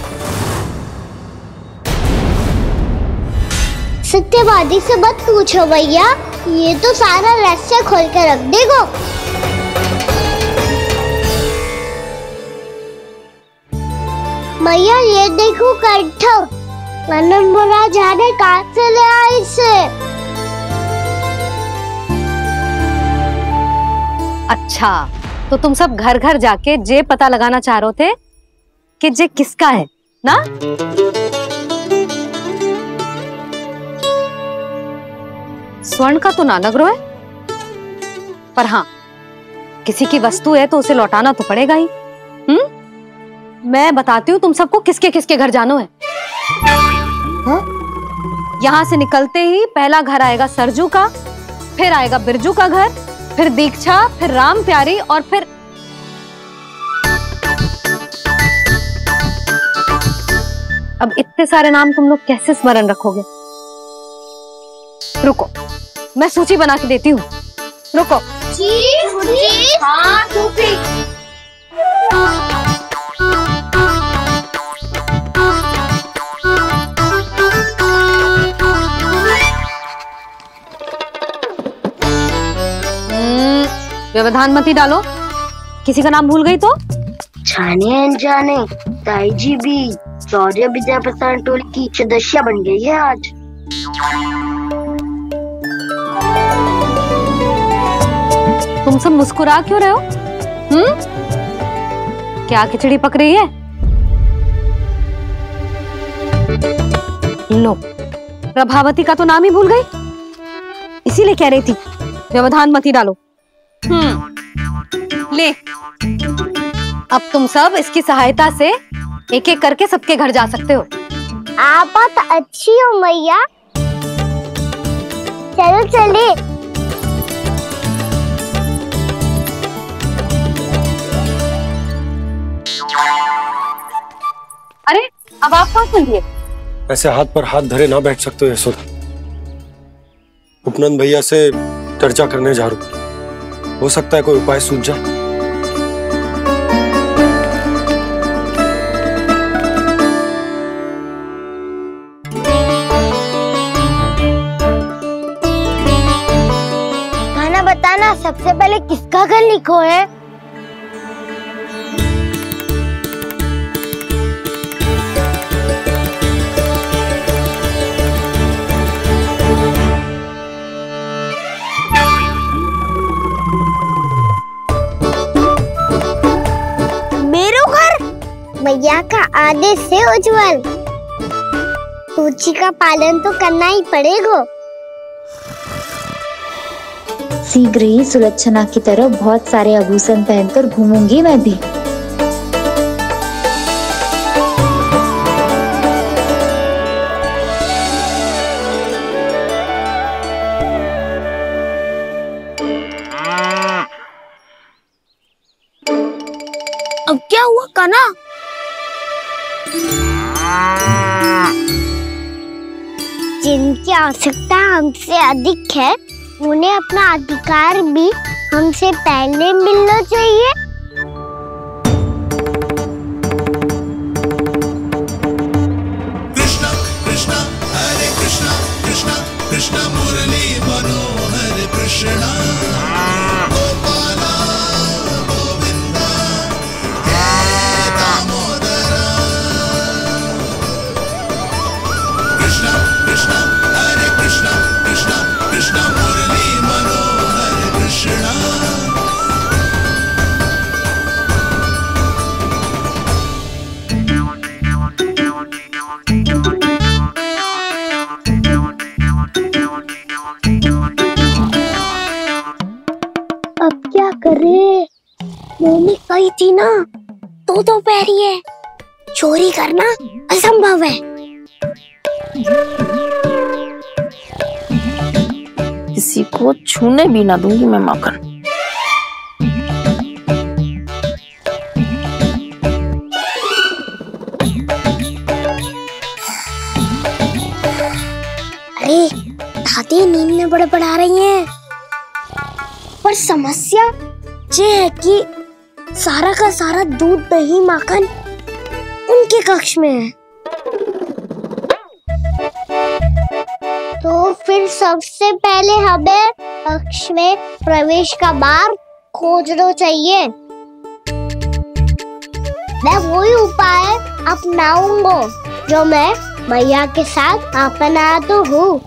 सत्यवादी से मत पूछो भैया। ये तो सारा रहस्य खोल के रख देगो। भैया, ये देखो कंठ। मनन बुरा जाने कहाँ से ले आए इसे? अच्छा तो तुम सब घर घर जाके जे पता लगाना चाह रहे थे कि जे किसका है, ना? स्वर्ण का तो ना लग है। पर हाँ किसी की वस्तु है तो उसे लौटाना तो पड़ेगा ही। हम्म? मैं बताती हूँ तुम सबको किसके किसके घर जानो है। हाँ? यहाँ से निकलते ही पहला घर आएगा सरजू का, फिर आएगा बिरजू का घर, फिर दीक्षा, फिर राम प्यारी और फिर अब इतने सारे नाम तुम लोग कैसे स्मरण रखोगे? रुको। मैं सूची बना के देती हूँ। रुको। हम्म, व्यवधान मत ही डालो। किसी का नाम भूल गई तो? जाने अनजाने ताई जी भी सौर्य विद्या प्रसारण टोली की सदस्य बन गई है आज। तुम सब मुस्कुरा क्यों रहे हो? हम्म? क्या खिचड़ी पक रही है? लो, प्रभावती का तो नाम ही भूल गई। इसीलिए कह रही थी, व्यवधान मत ही डालो। हम्म ले। अब तुम सब इसकी सहायता से एक एक करके सबके घर जा सकते हो। आप अच्छी हो, मैया। चलो चले। अरे अब आप कहाँ सुनिए ऐसे हाथ पर हाथ धरे ना बैठ सकते हो यशोदा। उपनंद भैया से चर्चा करने जा रहा हूँ। हो सकता है कोई उपाय सूझ जाए किसका लिखो है मैया का आदेश से उज्जवल। सूची का पालन तो करना ही पड़ेगा। शीघ्र ही सुलक्षणा की तरह बहुत सारे आभूषण पहनकर घूमूँगी मैं भी। अब क्या हुआ काना जिनकी आवश्यकता हमसे अधिक है उन्हें अपना अधिकार भी हमसे पहले मिलना चाहिए। कृष्ण हरे कृष्ण कृष्ण कृष्ण मुरली मनोहर कृष्ण। मम्मी ना तो तो पैरी है। चोरी करना असंभव है। किसी को छूने भी ना दूँगी मैं माखन अरे दादी नींद में बड़े बड़ा रही हैं। पर समस्या ये है कि सारा का सारा दूध दही माखन उनके कक्ष में है। तो फिर सबसे पहले हमें कक्ष में प्रवेश का बार खोजना चाहिए। मैं वही उपाय अपनाऊँगा, जो मैं मैया के साथ अपना तो हूँ।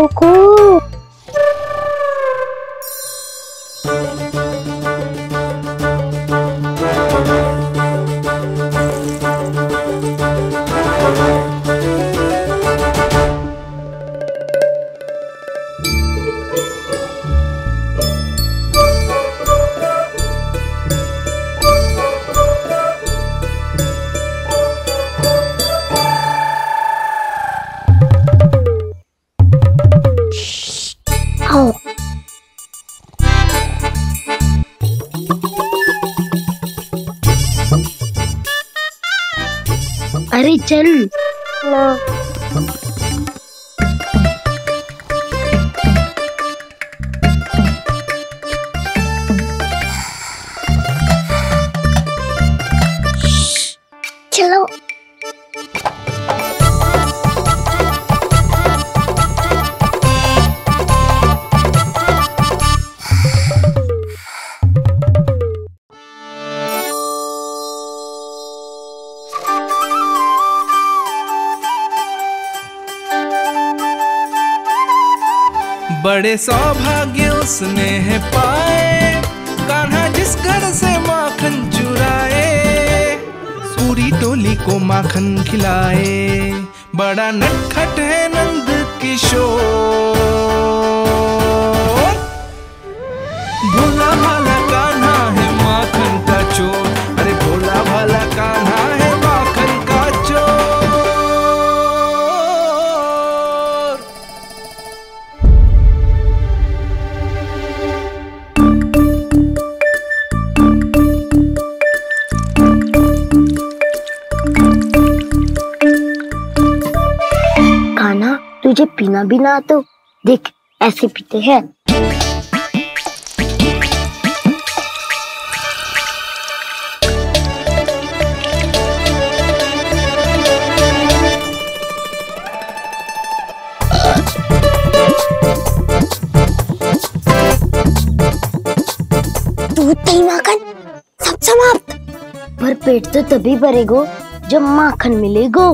इससे बड़े सौभाग्य उसने पाए। कान्हा जिस घर से माखन चुराए पूरी टोली को माखन खिलाए। बड़ा नटखट है नंद किशोर। भोला भाला पीना भी ना तो देख ऐसे पीते हैं। दूध दही माखन सब समाप्त। पर पेट तो तभी भरेगो जब माखन मिलेगो।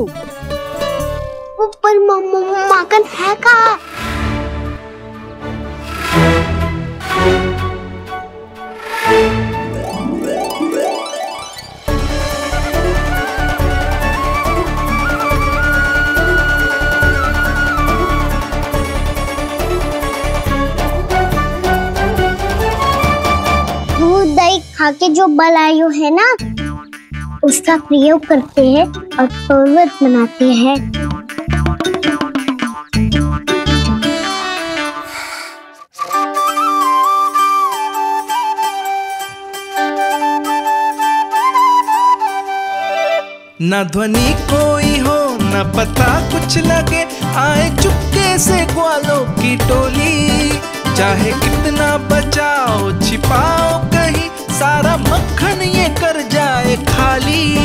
ऊपर माखन है दही खा के जो बलायु है ना, उसका प्रयोग करते हैं और पर्वत बनाते हैं। न ध्वनि कोई हो, न पता कुछ लगे। आए चुपके से ग्वालों की टोली। चाहे कितना बचाओ, छिपाओ कहीं। सारा मक्खन ये कर जाए खाली।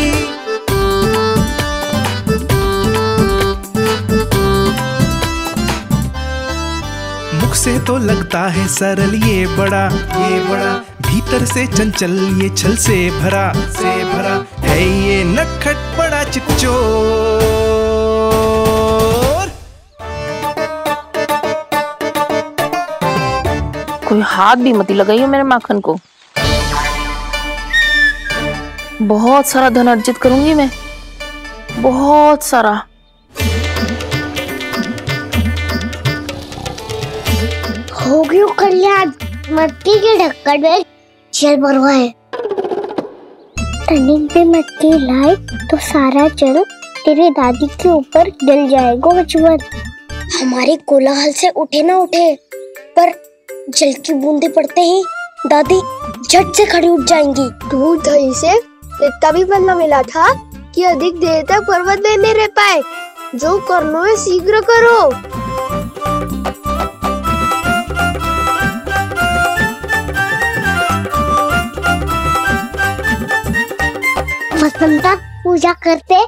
मुख से तो लगता है सरल ये बड़ा ये बड़ा। भीतर से चंचल ये छल से भरा से भरा। है ये नटखट बड़ा चिकचोर कोई हाथ भी मती लगाई हो मेरे माखन को। बहुत सारा धन अर्जित करूँगी मैं। बहुत सारा। हो गयो कल्याण। मट्टी के ढक्कन में जल भरवा है। टर्निंग पे मट्टी लाई तो सारा जल तेरे दादी के ऊपर डल जाएगा बचपन हमारे कोलाहल से उठे ना उठे पर जल की बूंदे पड़ते ही दादी झट से खड़ी उठ जाएँगी। दूध दही से इतना भी बनना मिला था कि अधिक देर तक पर्वत में नहीं रह पाए। जो करना है शीघ्र करो। वसंता पूजा करते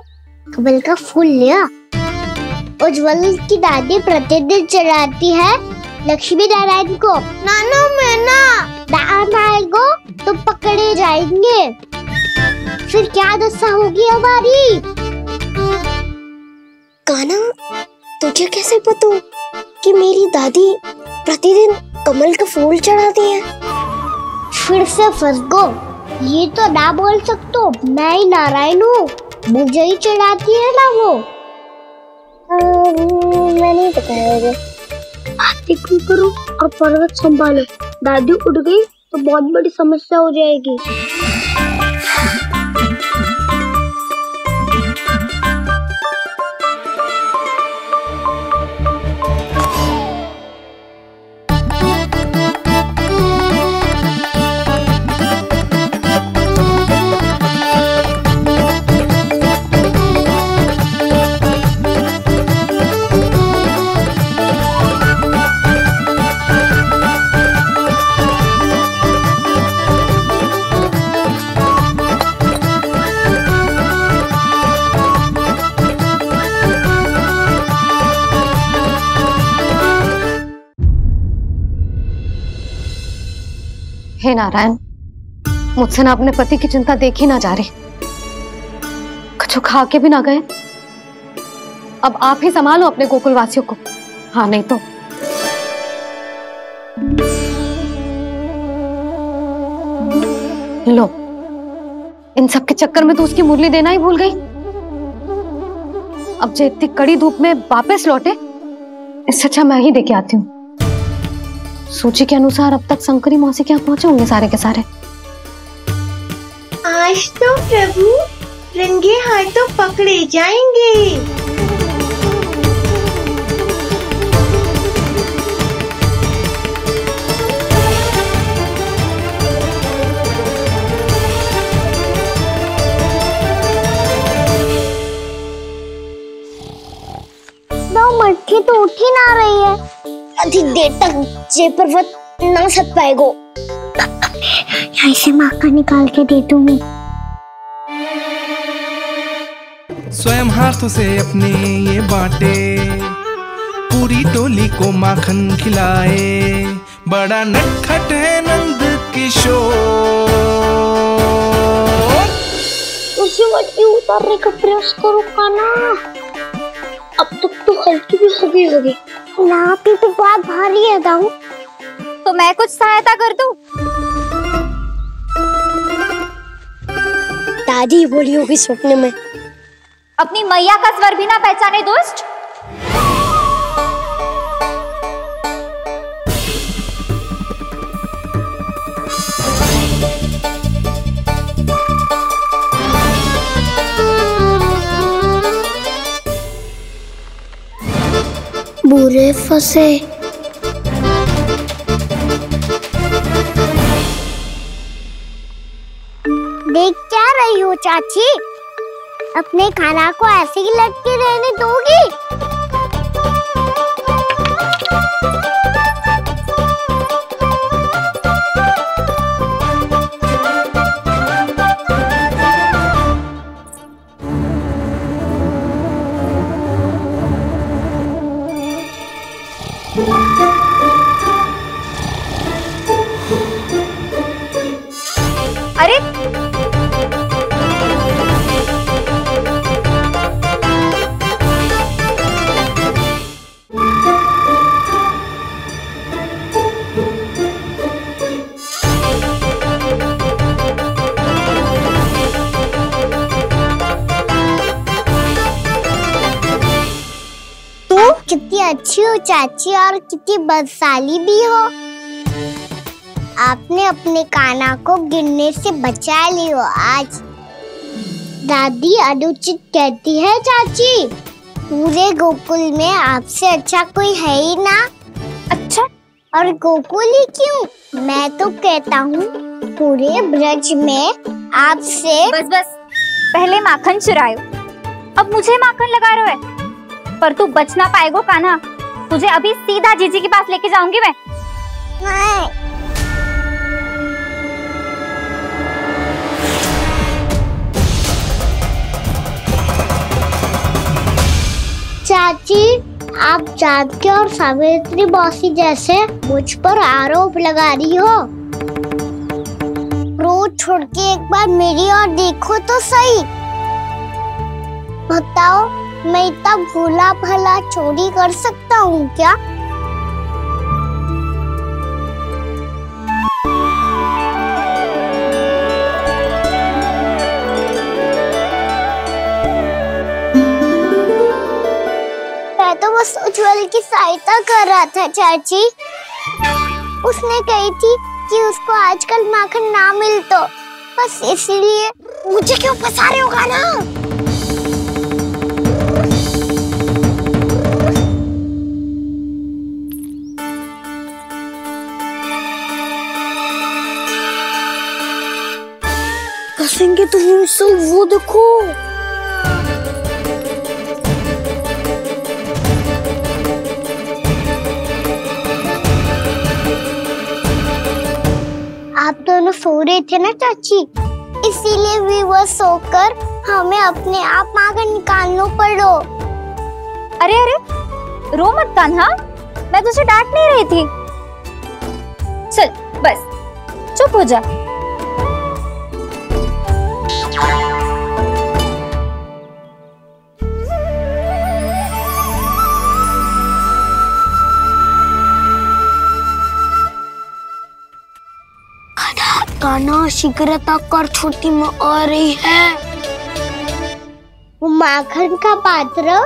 कमल का फूल लिया। उज्जवल की दादी प्रतिदिन चढ़ाती है। लक्ष्मी नारायण को। नाना मैं ना दान आएगो तो पकड़े जाएँगे। फिर क्या दशा होगी हमारी? काना तुझे कैसे पता कि मेरी दादी प्रतिदिन कमल का फूल चढ़ाती है? फिर से फंस गो। ये तो ना बोल सकते, मैं ही नारायण हूँ। मुझे ही चढ़ाती है ना वो। मैं नहीं बताया आरती करो? और पर्वत संभालो। दादी उठ गई तो बहुत बड़ी समस्या हो जाएगी। हे नारायण, मुझसे ना अपने पति की चिंता देखी ना जा रही। कुछ खा के भी ना गए। अब आप ही संभालो अपने गोकुलवासियों को। हाँ नहीं तो। लो, इन सब के चक्कर में तो उसकी मुरली देना ही भूल गई। अब जो इतनी कड़ी धूप में वापस लौटे, इससे अच्छा मैं ही देके आती हूँ। सूची के अनुसार अब तक शंकरी मौसी के यहाँ पहुँचे होंगे सारे के सारे? आज तो प्रभु रंगे हाथों पकड़े जाएँगे। दो मटकी तो उठ ही ना रही है। अधिक देर तक जे पर्वत ना सक पाएगो। यहाँ से माखा निकाल के दे दूँगी। स्वयं हाथों से अपने ये बांटे। पूरी टोली को माखन खिलाए। बड़ा नटखट है नंद किशोर। उसे मटकी उतारने का प्रयास करो काना अब तक तो हल्की भी हो गई होगी। ना भी तो बहुत भारी है दाऊ। तो मैं कुछ सहायता कर दू? दादी बोली होगी सपने में। अपनी मैया का स्वर भी ना पहचाने दुष्ट बुरे फंसे। देख क्या रही हो चाची? अपने खाना को ऐसे ही लटके रहने दोगी? चाची और कितनी बदसाली भी हो। आपने अपने काना को गिरने से बचा ली हो आज। दादी अनुचित कहती है चाची। पूरे गोकुल में आपसे अच्छा कोई है ही ना। अच्छा? और गोकुल ही क्यों? मैं तो कहता हूँ पूरे ब्रज में आपसे बस बस। पहले माखन चुरायो। अब मुझे माखन लगा रहे हो। पर तू बच ना पाएगो कान्हा। तुझे अभी सीधा जीजी के पास लेके जाऊँगी मैं। चाची, आप जानकी और सावित्री बॉसी जैसे मुझ पर आरोप लगा रही हो? रोज छोड़ के एक बार मेरी और देखो तो सही। बताओ मैं इतना भूला भला चोरी कर सकता हूँ क्या? तो बस उज्जवल की सहायता कर रहा था, चाची। उसने कही थी कि उसको आजकल माखन ना मिल तो। बस इसलिए मुझे क्यों फंसा रहे होगा ना फंसेंगे तो सब वो देखो आप दोनों सो रहे थे ना चाची? इसीलिए भी वो सोकर हमें अपने आप मांगर निकालना पड़ो। अरे अरे रो मत कान्हा मैं तुझे डांट नहीं रही थी। चल बस चुप हो जा। काना शीघ्रता कर छोटी में आ रही है। वो माखन का पात्र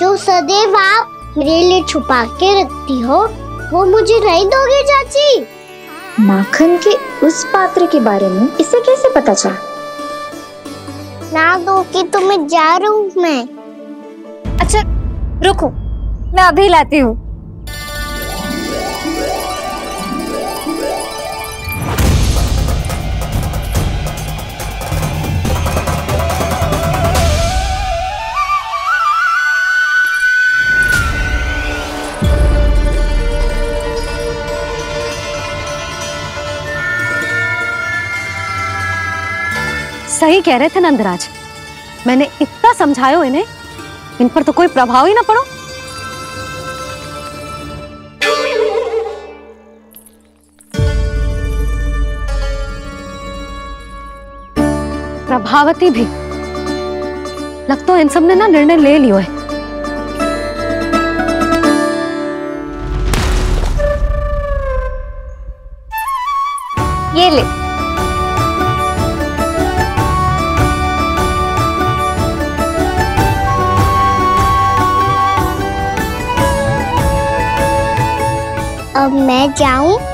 जो सदैव आप मेरे लिए छुपा के रखती हो वो मुझे नहीं दोगे चाची? माखन के उस पात्र के बारे में इसे कैसे पता चला? ना दो कि तुम्हें जा रहा हूँ मैं। अच्छा रुको मैं अभी लाती हूँ। सही कह रहे थे नंदराज। मैंने इतना समझायो इन्हें इन पर तो कोई प्रभाव ही ना पड़ो। प्रभावती भी। लगता तो इन सबने ना निर्णय ले लियो है। ये ले। अब मैं जाऊँ।